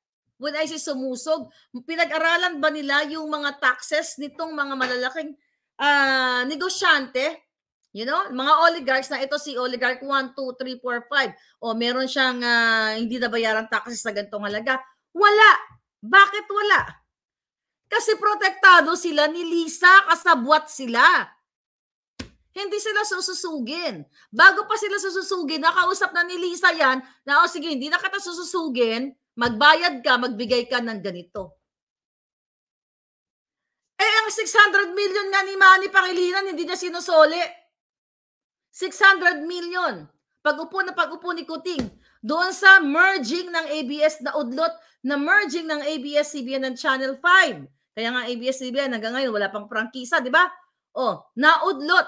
when I say sumusog pinag-aralan ba nila yung mga taxes nitong mga malalaking uh, negosyante? You know mga oligarchs na ito si oligarch 1 2 3 4 5 o meron siyang uh, hindi na bayaran taxes sa ganitong halaga. Wala! Bakit wala? Kasi protektado sila ni Lisa kasabwat sila. Hindi sila sususugin. Bago pa sila sususugin, nakausap na ni Lisa yan na, oh sige, hindi na kita sususugin, magbayad ka, magbigay ka ng ganito. Eh, ang 600 million nga ni Manny Pangilinan, hindi niya sinusoli. 600 million. Pag-upo na pag-upo ni Kuting, doon sa merging ng ABS na udlot, na merging ng ABS-CBN ng Channel 5. Kaya nga ABS-CBN hanggang ngayon wala pang prangkisa, di ba? Oh, naudlot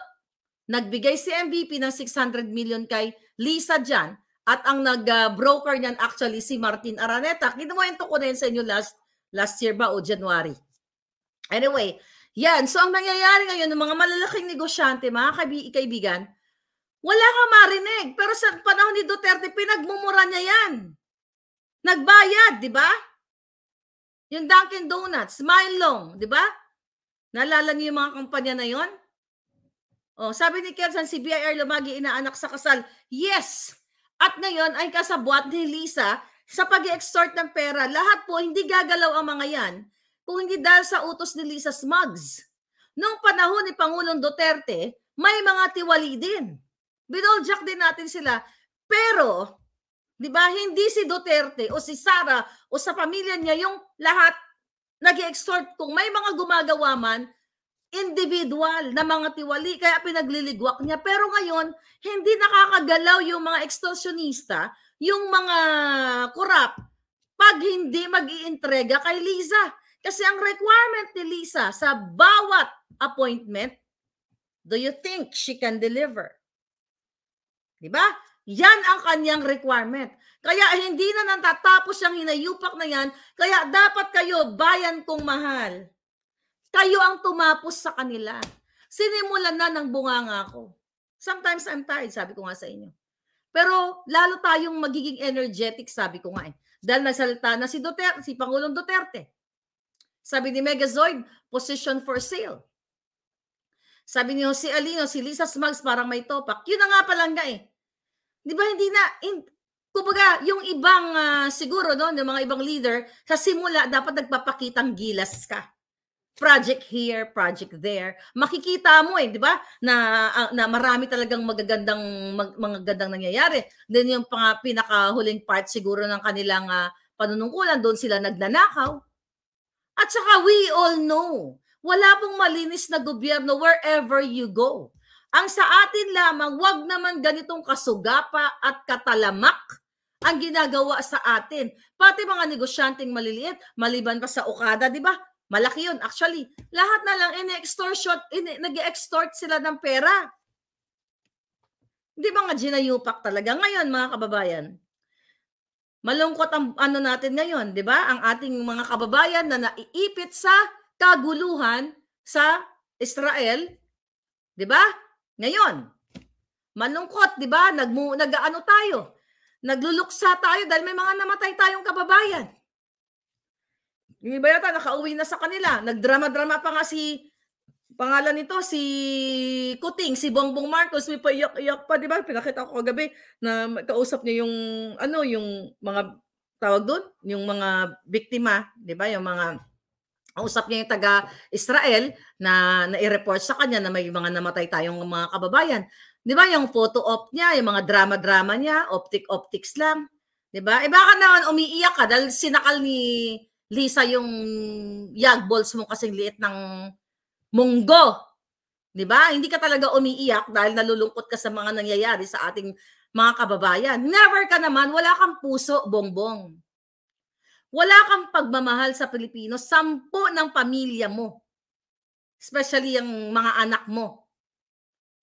Nagbigay si MVP ng 600 million kay Lisa Jan at ang nag-broker niyan actually si Martin Araneta. Kinuwento ko na yun sa inyo last, last year ba o January. Anyway, yan. So ang nangyayari ngayon ng mga malalaking negosyante, mga kaibigan, wala ka marinig. Pero sa panahon ni Duterte, pinagmumura niya yan. Nagbayad, di ba? Yung Dunkin Donuts, Smile Long, di ba? Naalala niyo yung mga kumpanya na yon? Oh, sabi ni Kelsan, si BIR lumagi inaanak sa kasal. Yes! At ngayon ay kasabwat ni Lisa sa pag extort ng pera. Lahat po, hindi gagalaw ang mga yan kung hindi dahil sa utos ni Lisa Smugs. Noong panahon ni Pangulong Duterte, may mga tiwali din. Binoljak din natin sila. Pero, di ba, hindi si Duterte o si Sara o sa pamilya niya yung lahat nag extort Kung may mga gumagawa man, individual na mga tiwali kaya pinagliligwak niya. Pero ngayon, hindi nakakagalaw yung mga extortionista, yung mga korap, pag hindi mag iintrega kay Lisa. Kasi ang requirement ni Lisa sa bawat appointment, do you think she can deliver? Di ba? Yan ang kanyang requirement. Kaya hindi na natatapos yung hinayupak na yan, kaya dapat kayo, bayan kong mahal, kayo ang tumapos sa kanila. Sinimulan na ng bunganga ko. Sometimes I'm tired, sabi ko nga sa inyo. Pero lalo tayong magiging energetic, sabi ko nga eh. Dahil nagsalita na si Duterte, si Pangulong Duterte. Sabi ni Megazoid, position for sale. Sabi ni Jose Alino, si Lisa Smugs parang may topak. Yun na nga pala nga eh. Di ba hindi na, in, kumbaga, yung ibang uh, siguro, no, yung mga ibang leader, sa simula, dapat nagpapakitang gilas ka project here, project there. Makikita mo eh, 'di ba? Na uh, na marami talagang magagandang mag, mga gandang nangyayari. Then yung pang, pinakahuling part siguro ng kanilang uh, panunungkulan, doon sila nagnanakaw. At saka we all know, wala pong malinis na gobyerno wherever you go. Ang sa atin lamang, wag naman ganitong kasugapa at katalamak ang ginagawa sa atin. Pati mga negosyanteng maliliit, maliban pa sa Okada, di ba? Malaki yun. Actually, lahat na lang in-extortion, in, nag-extort sila ng pera. Hindi ba nga ginayupak talaga? Ngayon, mga kababayan, malungkot ang ano natin ngayon, di ba? Ang ating mga kababayan na naiipit sa kaguluhan sa Israel, di ba? Ngayon, malungkot, di ba? Nag, nag-ano tayo? Nagluluksa tayo dahil may mga namatay tayong kababayan. Yung iba yata nakauwi na sa kanila. Nagdrama-drama pa nga si pangalan nito si Kuting, si Bongbong Marcos, may paiyak-iyak pa, di ba? Pinakita ko kagabi na kausap niya yung ano, yung mga tawag doon, yung mga biktima, di ba? Yung mga usap niya yung taga Israel na nai-report sa kanya na may mga namatay tayong mga kababayan. Di ba? Yung photo op niya, yung mga drama-drama niya, optic-optics lang. Di ba? Eh baka naman umiiyak ka dahil sinakal ni Lisa yung yag balls mo kasing liit ng munggo. 'Di ba? Hindi ka talaga umiiyak dahil nalulungkot ka sa mga nangyayari sa ating mga kababayan. Never ka naman, wala kang puso, bongbong. Wala kang pagmamahal sa Pilipino, sampo ng pamilya mo. Especially yung mga anak mo.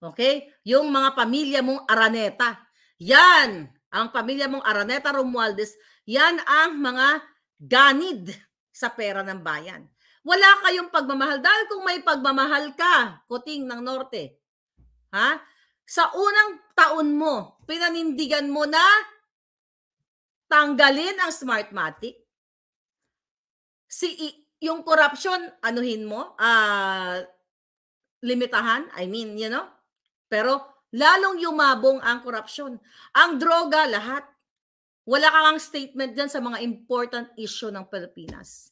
Okay? Yung mga pamilya mong Araneta. Yan, ang pamilya mong Araneta Romualdez, yan ang mga ganid sa pera ng bayan. Wala kayong pagmamahal. Dahil kung may pagmamahal ka, kuting ng norte, ha? Sa unang taon mo, pinanindigan mo na tanggalin ang Smartmatic. Si yung corruption, anuhin mo, uh, limitahan, I mean, you know? Pero lalong yumabong ang corruption. Ang droga, lahat. Wala kang statement dyan sa mga important issue ng Pilipinas.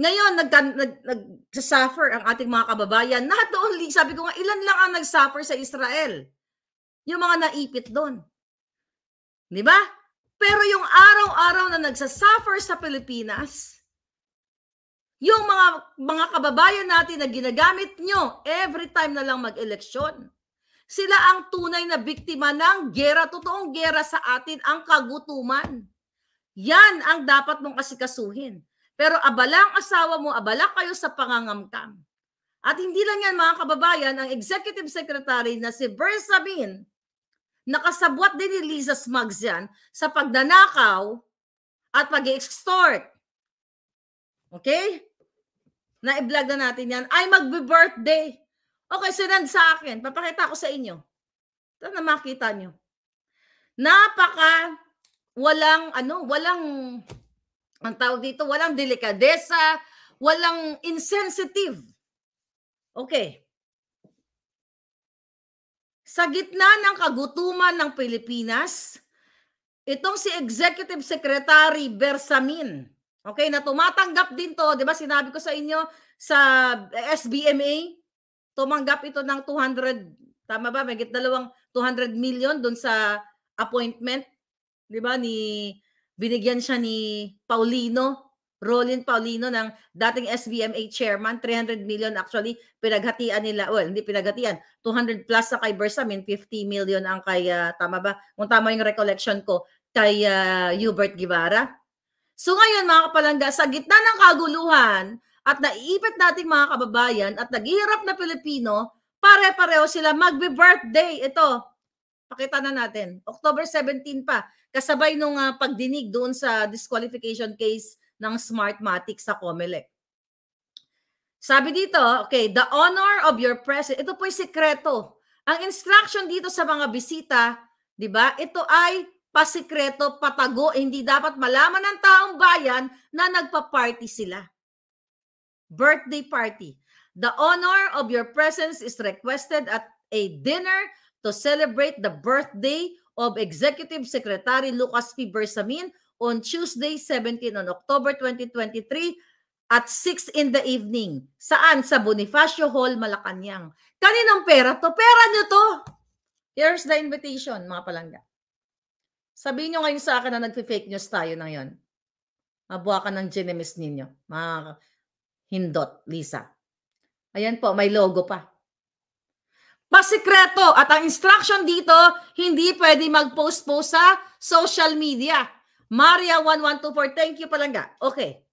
Ngayon, nag, nag, nag-suffer ang ating mga kababayan. Not only, sabi ko nga, ilan lang ang nag-suffer sa Israel? Yung mga naipit doon. Di ba? Pero yung araw-araw na nagsasuffer sa Pilipinas, yung mga mga kababayan natin na ginagamit nyo every time na lang mag-eleksyon, sila ang tunay na biktima ng gera, totoong gera sa atin, ang kagutuman. Yan ang dapat mong kasikasuhin. Pero abala ang asawa mo, abala kayo sa pangangamkam. At hindi lang yan mga kababayan, ang executive secretary na si Bersamin, nakasabwat din ni Lisa Smugs yan sa pagdanakaw at pag extort Okay? Na-vlog na natin yan. Ay, magbe-birthday. Okay, sinand sa akin. Papakita ko sa inyo. Ito na makita nyo. Napaka walang ano, walang ang tawag dito, walang delikadesa, walang insensitive. Okay. Sa gitna ng kagutuman ng Pilipinas, itong si Executive Secretary Bersamin, okay, na tumatanggap din to, 'di ba? Sinabi ko sa inyo sa SBMA, tumanggap ito ng 200 tama ba? May dalawang 200 million doon sa appointment, 'di ba, ni binigyan siya ni Paulino, Rolin Paulino ng dating SBMA chairman, 300 million actually pinaghatian nila. Well, hindi pinaghatian. 200 plus sa kay Bersamin, 50 million ang kay, uh, tama ba? Kung tama yung recollection ko, kay uh, Hubert Guevara. So ngayon mga kapalangga, sa gitna ng kaguluhan at naiipit nating mga kababayan at naghihirap na Pilipino, pare-pareho sila magbe-birthday. Ito, pakita na natin. October 17 pa kasabay nung uh, pagdinig doon sa disqualification case ng Smartmatic sa Comelec. Sabi dito, okay, the honor of your president, ito po ay sekreto. Ang instruction dito sa mga bisita, di ba, ito ay pasikreto, patago, hindi dapat malaman ng taong bayan na nagpa-party sila. Birthday party. The honor of your presence is requested at a dinner to celebrate the birthday of Executive Secretary Lucas P. Bersamin on Tuesday, 17 on October 2023 at 6 in the evening. Saan? Sa Bonifacio Hall, Malacanang. Kaninong pera to? Pera nyo to! Here's the invitation, mga palangga. Sabihin nyo ngayon sa akin na nag-fake news tayo na yon. Mabuha ka ng ginemis ninyo. Mga hindot, Lisa. Ayan po, may logo pa. Pasikreto at ang instruction dito, hindi pwede mag-post-post sa social media. Maria1124, thank you palangga. Okay.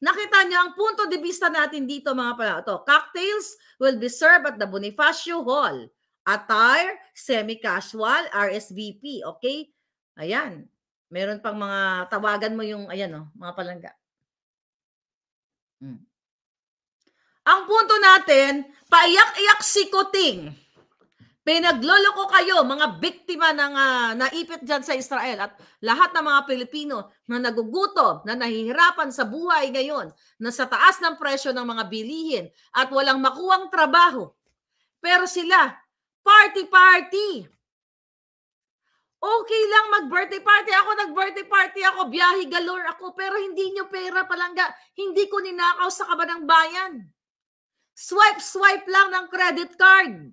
Nakita niyo ang punto de vista natin dito mga pala. Ito, cocktails will be served at the Bonifacio Hall. Attire, semi-casual, RSVP. Okay? Ayan. Meron pang mga tawagan mo yung, ayan oh, mga palangga. Hmm. Ang punto natin, paiyak-iyak si Kuting. Pinagloloko kayo, mga biktima ng uh, naipit dyan sa Israel at lahat ng mga Pilipino na nagugutom, na nahihirapan sa buhay ngayon, na sa taas ng presyo ng mga bilihin at walang makuwang trabaho. Pero sila, party-party. Okay lang mag-birthday party. Ako nag-birthday party ako, biyahe galore ako, pero hindi nyo pera palangga. Hindi ko ninakaw sa kabanang bayan. Swipe-swipe lang ng credit card.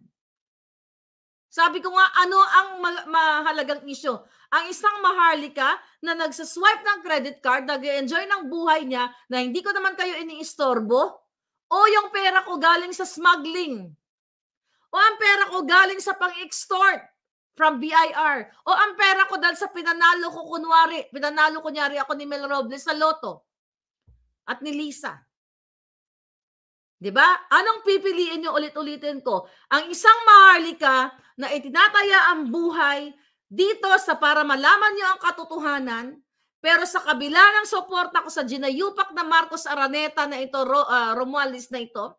Sabi ko nga, ano ang ma- mahalagang isyo? Ang isang maharlika na nagsaswipe ng credit card, nag-enjoy ng buhay niya, na hindi ko naman kayo iniistorbo, o yung pera ko galing sa smuggling, o ang pera ko galing sa pang-extort from BIR, o ang pera ko dahil sa pinanalo ko kunwari, pinanalo kunyari ako ni Mel Robles sa loto, at ni Lisa. 'Di ba? Anong pipiliin niyo ulit-ulitin ko? Ang isang maharlika na itinataya ang buhay dito sa para malaman niyo ang katotohanan, pero sa kabila ng suporta ko sa ginayupak na Marcos Araneta na ito, uh, Romualdez na ito,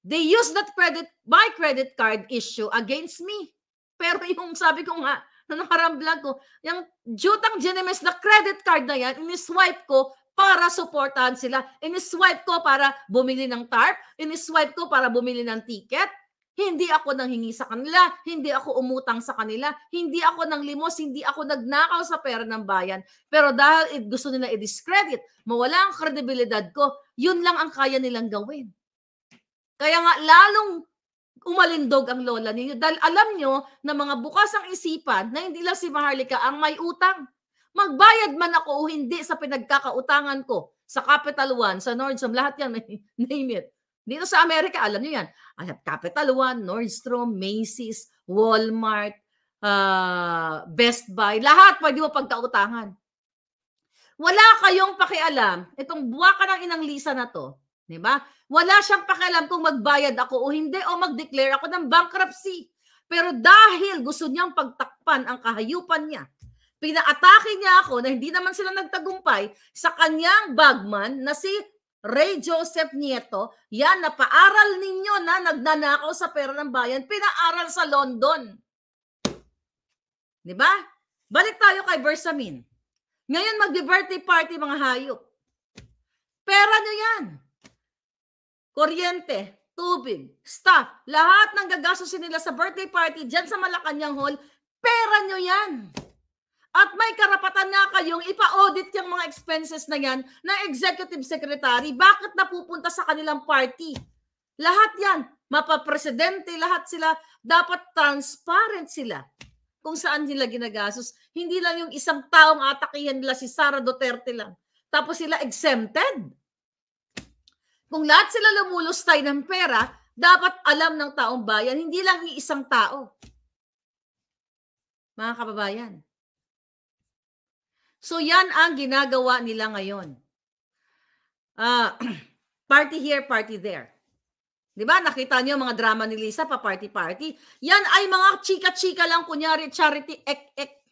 they use that credit, my credit card issue against me. Pero yung sabi ko nga, na nakarang vlog ko, yung jutang Genemes na credit card na yan, ini-swipe ko para suportahan sila. Ini-swipe ko para bumili ng tarp, ini-swipe ko para bumili ng ticket. Hindi ako nanghingi sa kanila, hindi ako umutang sa kanila, hindi ako nang limos, hindi ako nagnakaw sa pera ng bayan. Pero dahil gusto nila i-discredit, mawala ang kredibilidad ko, yun lang ang kaya nilang gawin. Kaya nga lalong umalindog ang lola ninyo dahil alam nyo na mga bukas ang isipan na hindi lang si Maharlika ang may utang. Magbayad man ako o hindi sa pinagkakautangan ko sa Capital One, sa Nordstrom, lahat yan, name it. Dito sa Amerika, alam niyo yan. I have Capital One, Nordstrom, Macy's, Walmart, uh, Best Buy, lahat pwede mo pagkautangan. Wala kayong pakialam, itong buwaka ng inang Lisa na to, di ba? Wala siyang pakialam kung magbayad ako o hindi o mag-declare ako ng bankruptcy. Pero dahil gusto niyang pagtakpan ang kahayupan niya, pinaatake niya ako na hindi naman sila nagtagumpay sa kanyang bagman na si Ray Joseph Nieto, yan, napaaral ninyo na nagnanakaw sa pera ng bayan, pinaaral sa London. Di ba? Balik tayo kay Bersamin. Ngayon magbe-birthday party mga hayop. Pera nyo yan. Kuryente, tubig, staff, lahat ng gagastusin nila sa birthday party dyan sa Malacanang Hall, pera nyo yan. At may karapatan nga kayong ipa-audit yung mga expenses na yan na executive secretary. Bakit napupunta sa kanilang party? Lahat yan, mapapresidente, lahat sila, dapat transparent sila kung saan nila ginagastos. Hindi lang yung isang taong atakihan nila si Sara Duterte lang. Tapos sila exempted. Kung lahat sila lumulustay ng pera, dapat alam ng taong bayan, hindi lang isang tao. Mga kababayan. So yan ang ginagawa nila ngayon. Uh, party here, party there. 'Di ba? Nakita niyo mga drama ni Lisa pa party-party. Yan ay mga chika-chika lang kunyari charity ek-ek.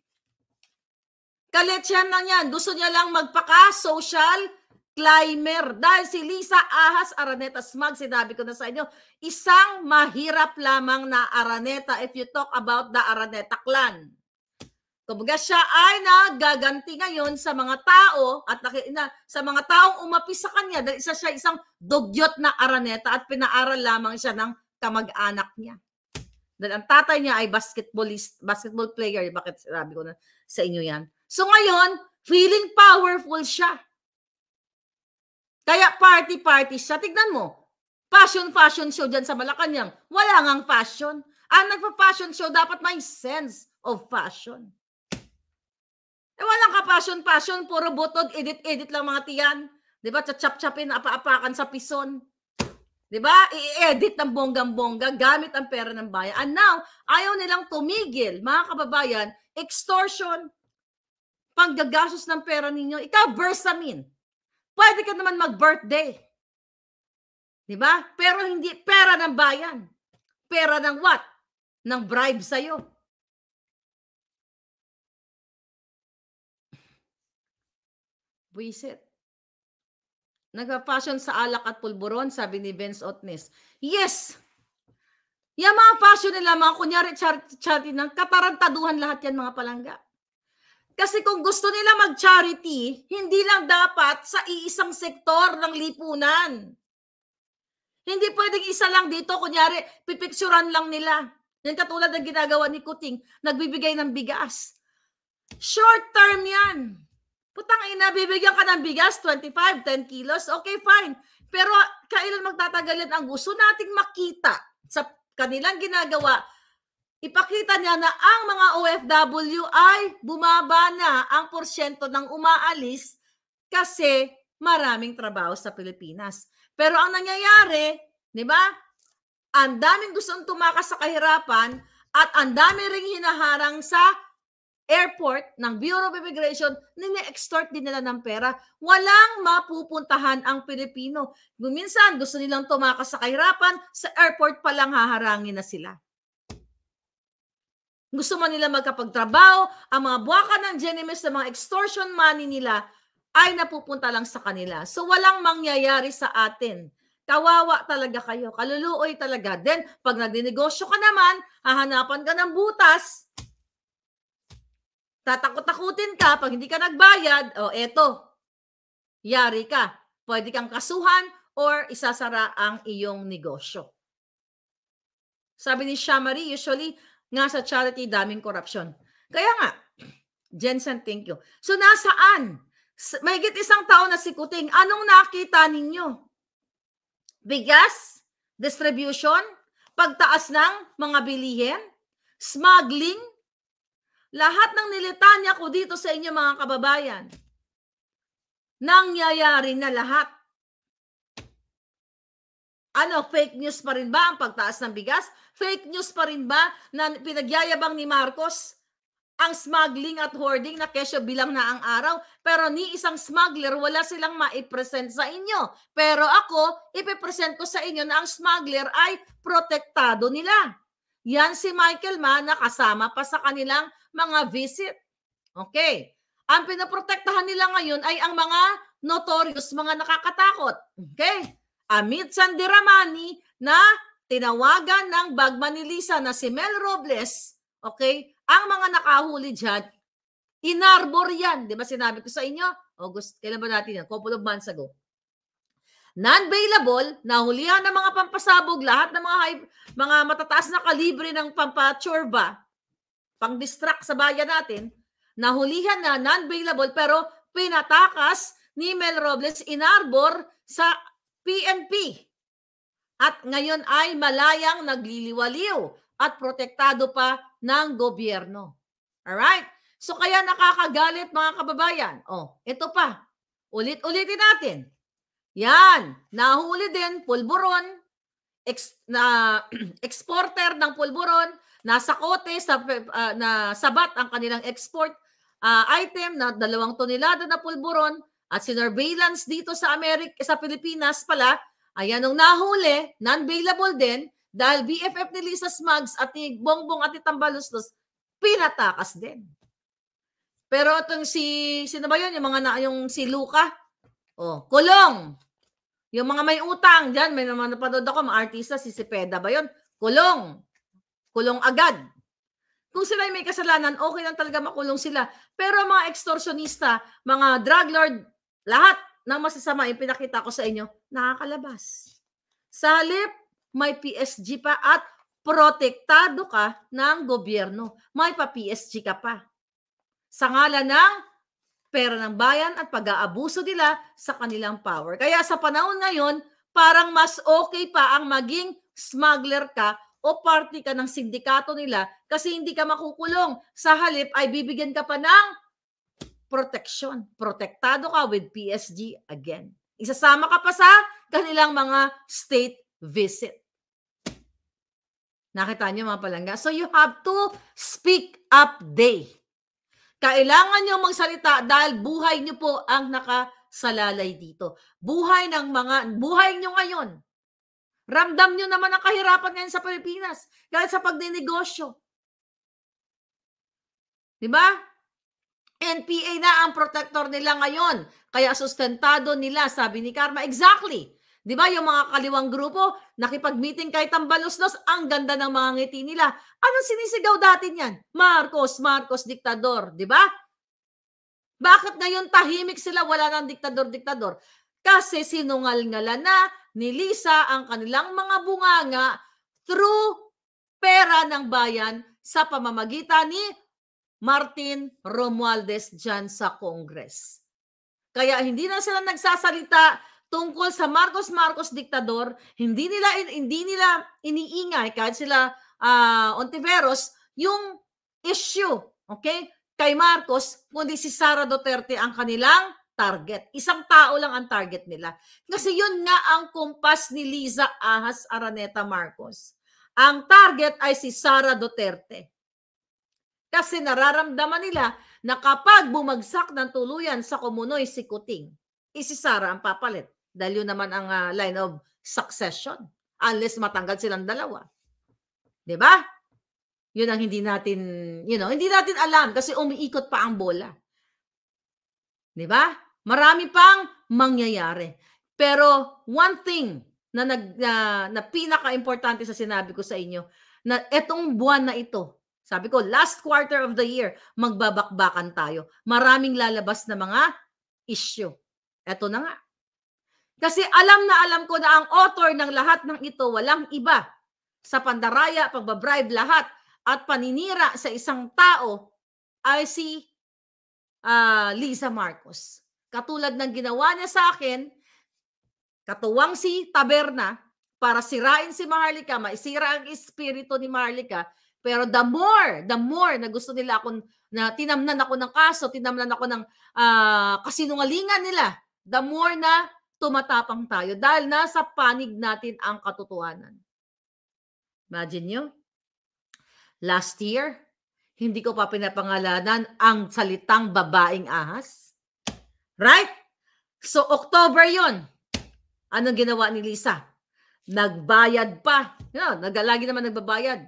Kalit yan lang yan. Gusto niya lang magpaka-social climber. Dahil si Lisa Ahas Araneta Smag, sinabi ko na sa inyo, isang mahirap lamang na Araneta if you talk about the Araneta clan. Kumbaga siya ay nagaganti ngayon sa mga tao at na, sa mga taong umapi sa kanya dahil isa siya isang dugyot na araneta at pinaaral lamang siya ng kamag-anak niya. Dahil ang tatay niya ay basketballist, basketball player. Bakit sabi ko na sa inyo yan? So ngayon, feeling powerful siya. Kaya party-party siya. Tignan mo, fashion-fashion show dyan sa Malacanang. Wala ngang fashion. Ang nagpa-fashion show dapat may sense of fashion. Eh walang ka-passion-passion, puro butod, edit-edit lang mga tiyan. 'Di ba? Chachap-chapin, apa-apakan sa pison. 'Di ba? I-edit ng bonggang-bongga gamit ang pera ng bayan. And now, ayaw nilang tumigil, mga kababayan, extortion, panggagastos ng pera ninyo. Ikaw, Bersamin. Pwede ka naman mag-birthday. 'Di ba? Pero hindi pera ng bayan. Pera ng what? Ng bribe sa'yo. Buisit. Nagpa-fashion sa alak at pulburon, sabi ni Vince Otnes. Yes! Yung mga fashion nila, mga kunyari charity ng katarantaduhan lahat yan mga palangga. Kasi kung gusto nila mag-charity, hindi lang dapat sa iisang sektor ng lipunan. Hindi pwedeng isa lang dito, kunyari, pipicturan lang nila. Yan katulad ng ginagawa ni Kuting, nagbibigay ng bigas. Short term yan. Putang ina, bibigyan ka ng bigas, 25, 10 kilos, okay, fine. Pero kailan magtatagal yan ang gusto nating makita sa kanilang ginagawa, ipakita niya na ang mga OFW ay bumaba na ang porsyento ng umaalis kasi maraming trabaho sa Pilipinas. Pero ang nangyayari, di ba? Ang daming gustong tumakas sa kahirapan at ang dami ring hinaharang sa airport ng Bureau of Immigration, nini-extort din nila ng pera. Walang mapupuntahan ang Pilipino. Guminsan, gusto nilang tumakas sa kahirapan, sa airport pa lang haharangin na sila. Gusto man nila magkapagtrabaho, ang mga buwaka ng Genimes na mga extortion money nila ay napupunta lang sa kanila. So walang mangyayari sa atin. Kawawa talaga kayo. Kaluluoy talaga. Then, pag nagdinegosyo ka naman, hahanapan ka ng butas, tatakot-takutin ka pag hindi ka nagbayad, o oh, eto, yari ka. Pwede kang kasuhan or isasara ang iyong negosyo. Sabi ni Shamari, usually nga sa charity daming corruption. Kaya nga, Jensen, thank you. So nasaan? May isang taon na si Kuting. Anong nakita ninyo? Bigas? Distribution? Pagtaas ng mga bilihin? Smuggling? Lahat ng nilitanya ko dito sa inyo mga kababayan, nangyayari na lahat. Ano, fake news pa rin ba ang pagtaas ng bigas? Fake news pa rin ba na pinagyayabang ni Marcos ang smuggling at hoarding na kesyo bilang na ang araw? Pero ni isang smuggler, wala silang maipresent sa inyo. Pero ako, ipipresent ko sa inyo na ang smuggler ay protektado nila. Yan si Michael Ma na kasama pa sa kanilang mga visit. Okay. Ang pinaprotektahan nila ngayon ay ang mga notorious, mga nakakatakot. Okay. Amit Sandiramani na tinawagan ng bagman ni Lisa na si Mel Robles, okay, ang mga nakahuli dyan, inarbor yan. Di ba sinabi ko sa inyo? August, kailan ba natin yan? Couple of months ago. Non-bailable, nahulihan ng mga pampasabog, lahat ng mga high, mga matataas na kalibre ng pampachorba, pang-distract sa bayan natin, nahulihan na non-bailable pero pinatakas ni Mel Robles inarbor sa PNP. At ngayon ay malayang nagliliwaliw at protektado pa ng gobyerno. Alright? So kaya nakakagalit mga kababayan. Oh, ito pa. Ulit-ulitin natin. Yan, nahuli din pulburon, ex, na exporter ng pulburon, nasa kote sa uh, na sabat ang kanilang export uh, item na dalawang tonelada na pulburon at surveillance dito sa Amerika sa Pilipinas pala. Ayan nung nahuli non-bailable din dahil BFF ni Lisa Smugs at ni Bongbong at ni Tambaluslos pinatakas din. Pero itong si sino ba 'yon yung mga na, yung si Luca oh kulong yung mga may utang diyan may naman napanood ako mga artista si Cepeda ba 'yon kulong kulong agad. Kung sila may kasalanan, okay lang talaga makulong sila. Pero mga extortionista, mga drug lord, lahat ng masasama yung pinakita ko sa inyo, nakakalabas. Sa may PSG pa at protektado ka ng gobyerno. May pa-PSG ka pa. Sa ngalan ng pera ng bayan at pag-aabuso nila sa kanilang power. Kaya sa panahon ngayon, parang mas okay pa ang maging smuggler ka o party ka ng sindikato nila kasi hindi ka makukulong. Sa halip ay bibigyan ka pa ng protection. Protektado ka with PSG again. Isasama ka pa sa kanilang mga state visit. Nakita niyo mga palangga? So you have to speak up day. Kailangan niyo magsalita dahil buhay niyo po ang nakasalalay dito. Buhay ng mga, buhay niyo ngayon Ramdam nyo naman ang kahirapan ngayon sa Pilipinas dahil sa pagninegosyo. Di ba? NPA na ang protector nila ngayon. Kaya sustentado nila, sabi ni Karma. Exactly. Di ba yung mga kaliwang grupo, nakipag-meeting kay Tambaluslos, ang ganda ng mga ngiti nila. Anong sinisigaw dati niyan? Marcos, Marcos, diktador. Di ba? Bakit ngayon tahimik sila, wala nang diktador-diktador? Kasi sinungal-ngalan na ni Lisa ang kanilang mga bunganga through pera ng bayan sa pamamagitan ni Martin Romualdez dyan sa Congress. Kaya hindi na sila nagsasalita tungkol sa Marcos Marcos diktador, hindi nila hindi nila iniingay kahit sila uh, Ontiveros yung issue, okay? Kay Marcos, kundi si Sara Duterte ang kanilang target. Isang tao lang ang target nila. Kasi yun nga ang kumpas ni Liza Ahas Araneta Marcos. Ang target ay si Sara Duterte. Kasi nararamdaman nila na kapag bumagsak ng tuluyan sa kumunoy si Kuting, isi Sara ang papalit. Dahil yun naman ang uh, line of succession. Unless matanggal silang dalawa. ba? Yun ang hindi natin, you know, hindi natin alam kasi umiikot pa ang bola. ba? Marami pang mangyayari. Pero one thing na nag na, na pinaka-importante sa sinabi ko sa inyo na etong buwan na ito, sabi ko last quarter of the year magbabakbakan tayo. Maraming lalabas na mga issue. Ito na nga. Kasi alam na alam ko na ang author ng lahat ng ito walang iba sa pandaraya, pagbabribe lahat at paninira sa isang tao ay si uh, Lisa Marcos. Katulad ng ginawa niya sa akin, katuwang si Taberna para sirain si Maharlika, maisira ang espiritu ni Maharlika, pero the more, the more na gusto nila ako na tinamnan ako ng kaso, tinamnan ako ng uh, kasinungalingan nila, the more na tumatapang tayo dahil nasa panig natin ang katotohanan. Imagine nyo, last year, hindi ko pa pinapangalanan ang salitang babaeng ahas. Right? So, October yon. Anong ginawa ni Lisa? Nagbayad pa. You know, nagalagi naman nagbabayad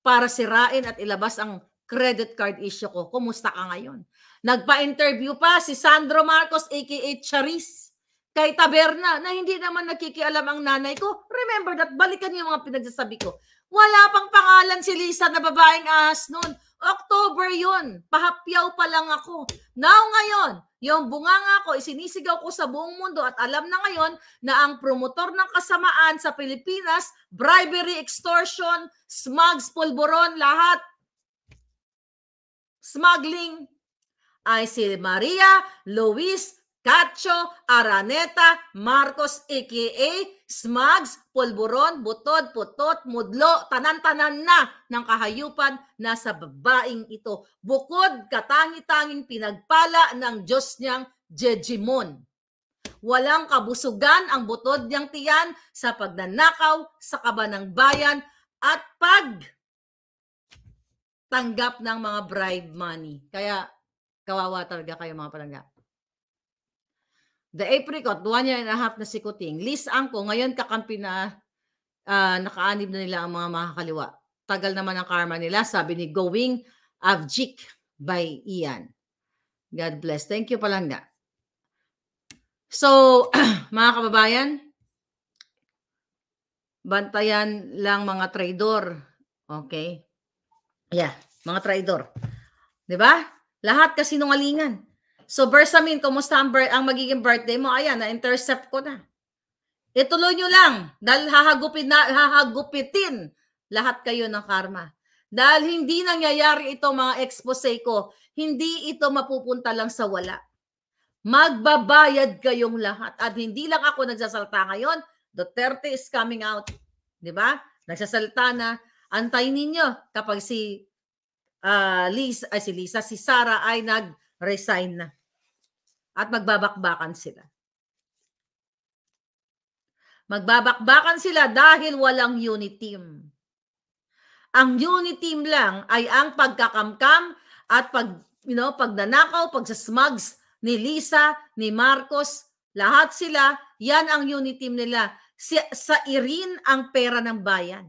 para sirain at ilabas ang credit card issue ko. Kumusta ka ngayon? Nagpa-interview pa si Sandro Marcos aka Charis kay Taberna na hindi naman nakikialam ang nanay ko. Remember that, balikan niyo yung mga pinagsasabi ko. Wala pang pangalan si Lisa na babaeng ahas noon. October yun. Pahapyaw pa lang ako. Now ngayon, yung bunganga ko, isinisigaw ko sa buong mundo at alam na ngayon na ang promotor ng kasamaan sa Pilipinas, bribery, extortion, smugs, pulburon, lahat, smuggling, ay si Maria Luis Cacho, Araneta, Marcos aka Smugs, Pulburon, Butod, Putot, Mudlo, tanan-tanan na ng kahayupan na sa babaeng ito. Bukod katangi-tanging pinagpala ng Diyos niyang Jejimon. Walang kabusugan ang butod niyang tiyan sa pagnanakaw sa kaba ng bayan at pag tanggap ng mga bribe money. Kaya kawawa talaga kayo mga palangga. The apricot, one year and a half na si Kuting. Liz Angko, ngayon kakampi na uh, nakaanib na nila ang mga makakaliwa. Tagal naman ang karma nila, sabi ni Going Avjik by Ian. God bless. Thank you palangga. So, mga kababayan, bantayan lang mga traidor. Okay? Yeah, mga traidor. 'Di ba? Lahat kasi nungalingan. So, Bersamin, kumusta ang, ber- ang magiging birthday mo? Ayan, na-intercept ko na. Ituloy nyo lang dahil hahagupin na, hahagupitin lahat kayo ng karma. Dahil hindi nangyayari ito mga expose ko, hindi ito mapupunta lang sa wala. Magbabayad kayong lahat. At hindi lang ako nagsasalta ngayon, Duterte is coming out. Di ba? Nagsasalta na, antayin ninyo kapag si uh, Lisa, ay si Lisa, si Sara ay nag-resign na at magbabakbakan sila. Magbabakbakan sila dahil walang unit team. Ang unit team lang ay ang pagkakamkam at pag you know, pagnanakaw, pagsasmugs ni Lisa, ni Marcos, lahat sila, yan ang unit team nila. Si, sa irin ang pera ng bayan.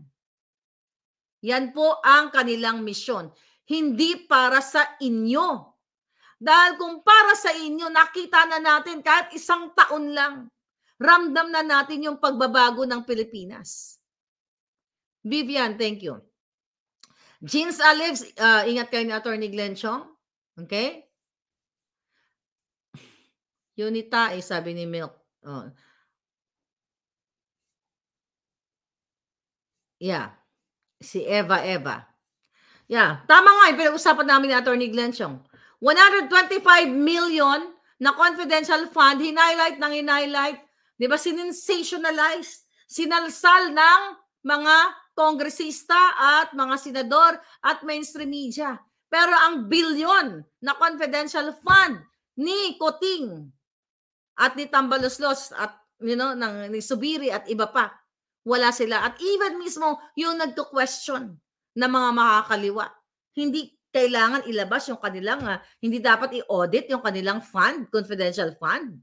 Yan po ang kanilang misyon. Hindi para sa inyo dahil kung para sa inyo, nakita na natin kahit isang taon lang, ramdam na natin yung pagbabago ng Pilipinas. Vivian, thank you. Jeans Alives, uh, ingat kayo ni Attorney Glenn Chong. Okay? Unita, eh, sabi ni Milk. Oh. Yeah. Si Eva Eva. Yeah. Tama nga, yung pinag-usapan namin ni Attorney Glenn Chong. 125 million na confidential fund, hinighlight ng hinighlight, di ba, sinensationalize, sinalsal ng mga kongresista at mga senador at mainstream media. Pero ang bilyon na confidential fund ni Koting at ni Tambaloslos at you know, ng, ni Subiri at iba pa, wala sila. At even mismo yung nagto-question na mga makakaliwa, hindi kailangan ilabas yung kanilang, uh, hindi dapat i-audit yung kanilang fund, confidential fund.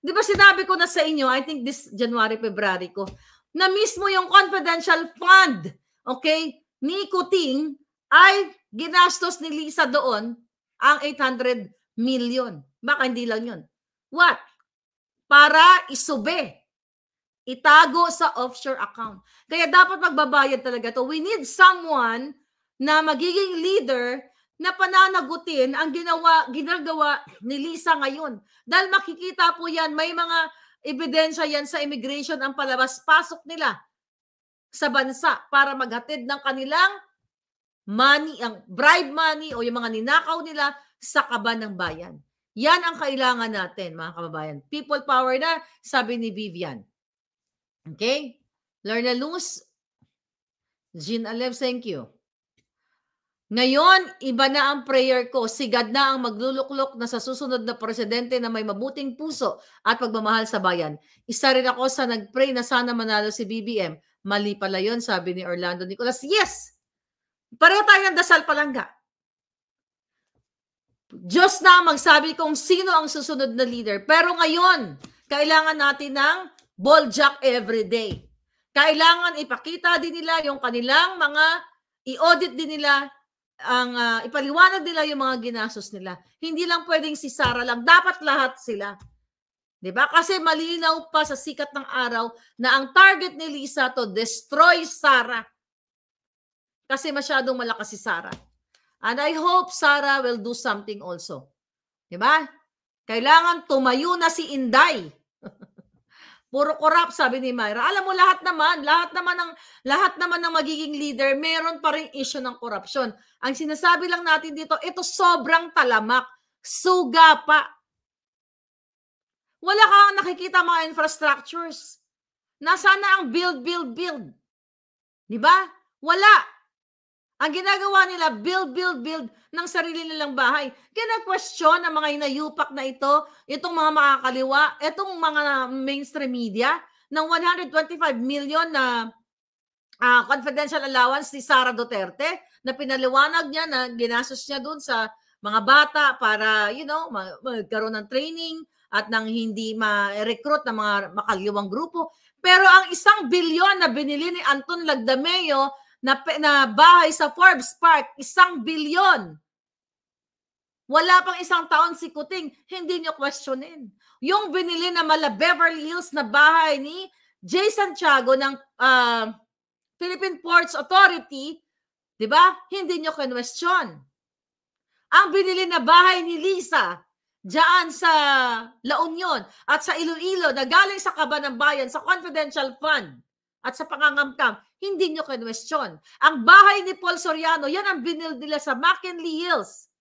Di ba sinabi ko na sa inyo, I think this January, February ko, na mismo yung confidential fund, okay, ni Kuting ay ginastos ni Lisa doon ang 800 million. Baka hindi lang yun. What? Para isube. Itago sa offshore account. Kaya dapat magbabayad talaga to. We need someone na magiging leader na pananagutin ang ginawa ginagawa ni Lisa ngayon. Dahil makikita po yan, may mga ebidensya yan sa immigration ang palabas-pasok nila sa bansa para maghatid ng kanilang money, ang bribe money o yung mga ninakaw nila sa kaban ng bayan. Yan ang kailangan natin, mga kababayan. People power na, sabi ni Vivian. Okay? Lorna Luz, Jean Alev, thank you. Ngayon, iba na ang prayer ko. Sigad na ang magluluklok na sa susunod na presidente na may mabuting puso at pagmamahal sa bayan. Isa rin ako sa nagpray na sana manalo si BBM. Mali pala yon sabi ni Orlando Nicolas. Yes! Pareho tayo ng dasal palangga. Diyos na magsabi kung sino ang susunod na leader. Pero ngayon, kailangan natin ng ball jack every day. Kailangan ipakita din nila yung kanilang mga, i-audit din nila ang uh, ipaliwanag nila yung mga ginastos nila. Hindi lang pwedeng si Sara lang, dapat lahat sila. 'Di ba? Kasi malinaw pa sa sikat ng araw na ang target ni Lisa to destroy Sara. Kasi masyadong malakas si Sara. And I hope Sara will do something also. 'Di ba? Kailangan tumayo na si Inday. Puro corrupt sabi ni Myra. Alam mo lahat naman, lahat naman ng lahat naman ng magiging leader, meron pa ring issue ng corruption. Ang sinasabi lang natin dito, ito sobrang talamak. Suga pa. Wala kang nakikita mga infrastructures. Nasana ang build, build, build. Di ba? Wala. Ang ginagawa nila, build, build, build ng sarili nilang bahay. Kaya na-question ang mga inayupak na ito, itong mga makakaliwa, itong mga mainstream media, ng 125 million na uh, confidential allowance ni Sara Duterte na pinaliwanag niya na ginastos niya doon sa mga bata para, you know, magkaroon ng training at nang hindi ma-recruit ng mga makaliwang grupo. Pero ang isang bilyon na binili ni Anton Lagdameo na, na bahay sa Forbes Park, isang bilyon. Wala pang isang taon si Kuting, hindi nyo questionin. Yung binili na mala Beverly Hills na bahay ni Jay Santiago ng uh, Philippine Ports Authority, di ba? Hindi nyo question. Ang binili na bahay ni Lisa, diyan sa La Union at sa Iloilo na galing sa Kaban ng Bayan sa confidential fund at sa pangangamkam, hindi nyo question. Ang bahay ni Paul Soriano, yan ang binil nila sa McKinley Hills.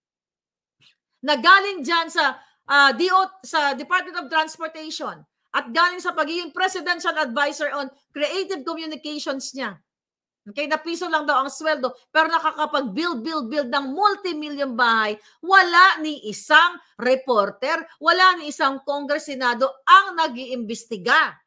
Na galing dyan sa, uh, ah, DO, sa Department of Transportation at galing sa pagiging presidential advisor on creative communications niya. Okay, na piso lang daw ang sweldo, pero nakakapag-build, build, build ng multi-million bahay, wala ni isang reporter, wala ni isang kongresinado ang nag-iimbestiga.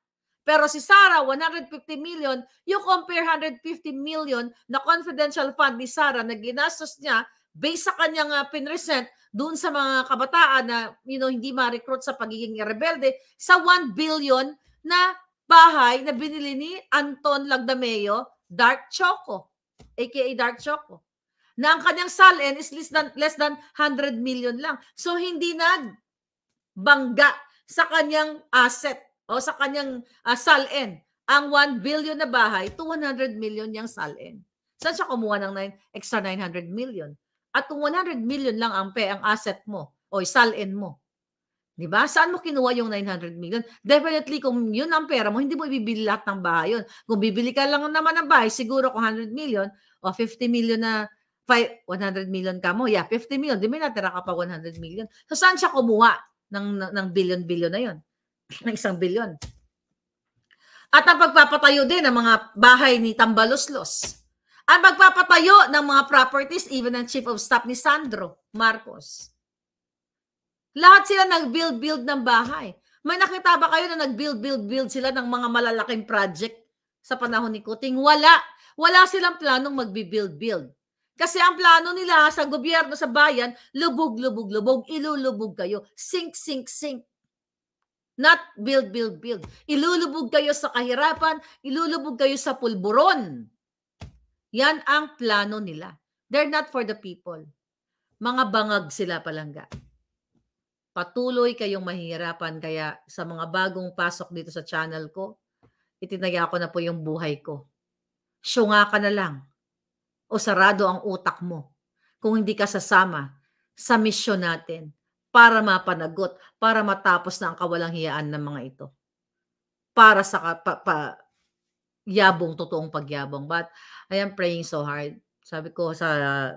Pero si Sara, 150 million, you compare 150 million na confidential fund ni Sara na ginastos niya based sa kanyang uh, pinresent doon sa mga kabataan na you know, hindi ma-recruit sa pagiging rebelde sa 1 billion na bahay na binili ni Anton Lagdameo, Dark Choco, aka Dark Choco. Na ang kanyang salin is less than, less than 100 million lang. So hindi nag bangga sa kanyang asset o sa kanyang uh, salin ang 1 billion na bahay, 200 million yung salin. Saan siya kumuha ng 9, extra 900 million? At kung 100 million lang ang pay, ang asset mo o salin mo, Di ba? Saan mo kinuha yung 900 million? Definitely, kung yun ang pera mo, hindi mo ibibili lahat ng bahay yun. Kung bibili ka lang naman ng bahay, siguro kung 100 million o 50 million na 5, 100 million ka mo, yeah, 50 million, di may natira ka pa 100 million. So, saan siya kumuha ng, ng billion-billion na yun? ng isang billion. At ang pagpapatayo din ng mga bahay ni Tambaloslos. Ang pagpapatayo ng mga properties, even ng Chief of Staff ni Sandro Marcos. Lahat sila nag-build-build ng bahay. May nakita ba kayo na nag-build-build-build sila ng mga malalaking project sa panahon ni Kuting? Wala. Wala silang planong mag-build-build. Kasi ang plano nila sa gobyerno, sa bayan, lubog, lubog, lubog, ilulubog kayo. Sink, sink, sink. Not build, build, build. Ilulubog kayo sa kahirapan, ilulubog kayo sa pulburon. Yan ang plano nila. They're not for the people. Mga bangag sila palangga. Patuloy kayong mahihirapan kaya sa mga bagong pasok dito sa channel ko, itinaya ko na po yung buhay ko. Syunga ka na lang o sarado ang utak mo kung hindi ka sasama sa misyon natin para mapanagot, para matapos na ang kawalang hiyaan ng mga ito. Para sa pa, pa, yabong, totoong pagyabong. But I am praying so hard. Sabi ko sa, uh,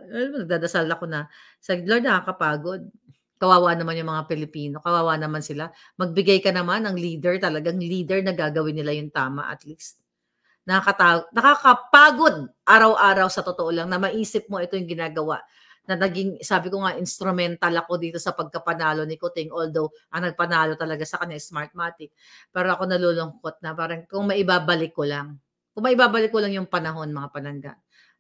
nagdadasal ako na, sa Lord, nakakapagod. Kawawa naman yung mga Pilipino. Kawawa naman sila. Magbigay ka naman ng leader, talagang leader na gagawin nila yung tama at least. Nakakata- nakakapagod araw-araw sa totoo lang na maisip mo ito yung ginagawa na naging, sabi ko nga, instrumental ako dito sa pagkapanalo ni Kuting. Although, ang nagpanalo talaga sa kanya, Smartmatic. Pero ako nalulungkot na parang kung maibabalik ko lang. Kung maibabalik ko lang yung panahon, mga panangga.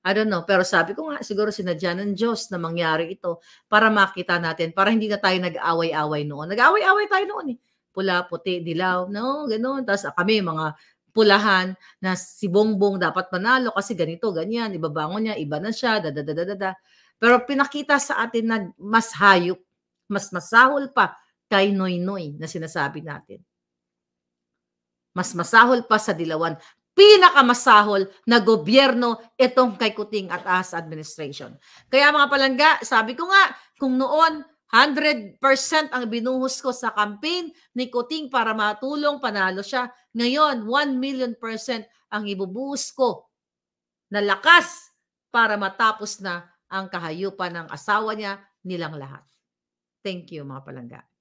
I don't know. Pero sabi ko nga, siguro sinadya ng Diyos na mangyari ito para makita natin, para hindi na tayo nag-away-away noon. Nag-away-away tayo noon eh. Pula, puti, dilaw, no, ganoon. Tapos kami, mga pulahan na si Bongbong dapat manalo kasi ganito, ganyan, ibabangon niya, iba na siya, da, da, da, da, da. Pero pinakita sa atin na mas hayop, mas masahol pa kay Noy Noy na sinasabi natin. Mas masahol pa sa dilawan. Pinakamasahol na gobyerno itong kay Kuting at AS administration. Kaya mga palangga, sabi ko nga, kung noon 100% ang binuhos ko sa campaign ni Kuting para matulong panalo siya. Ngayon, 1 million percent ang ibubuhos ko na lakas para matapos na ang kahayupan ng asawa niya, nilang lahat. Thank you mga palangga.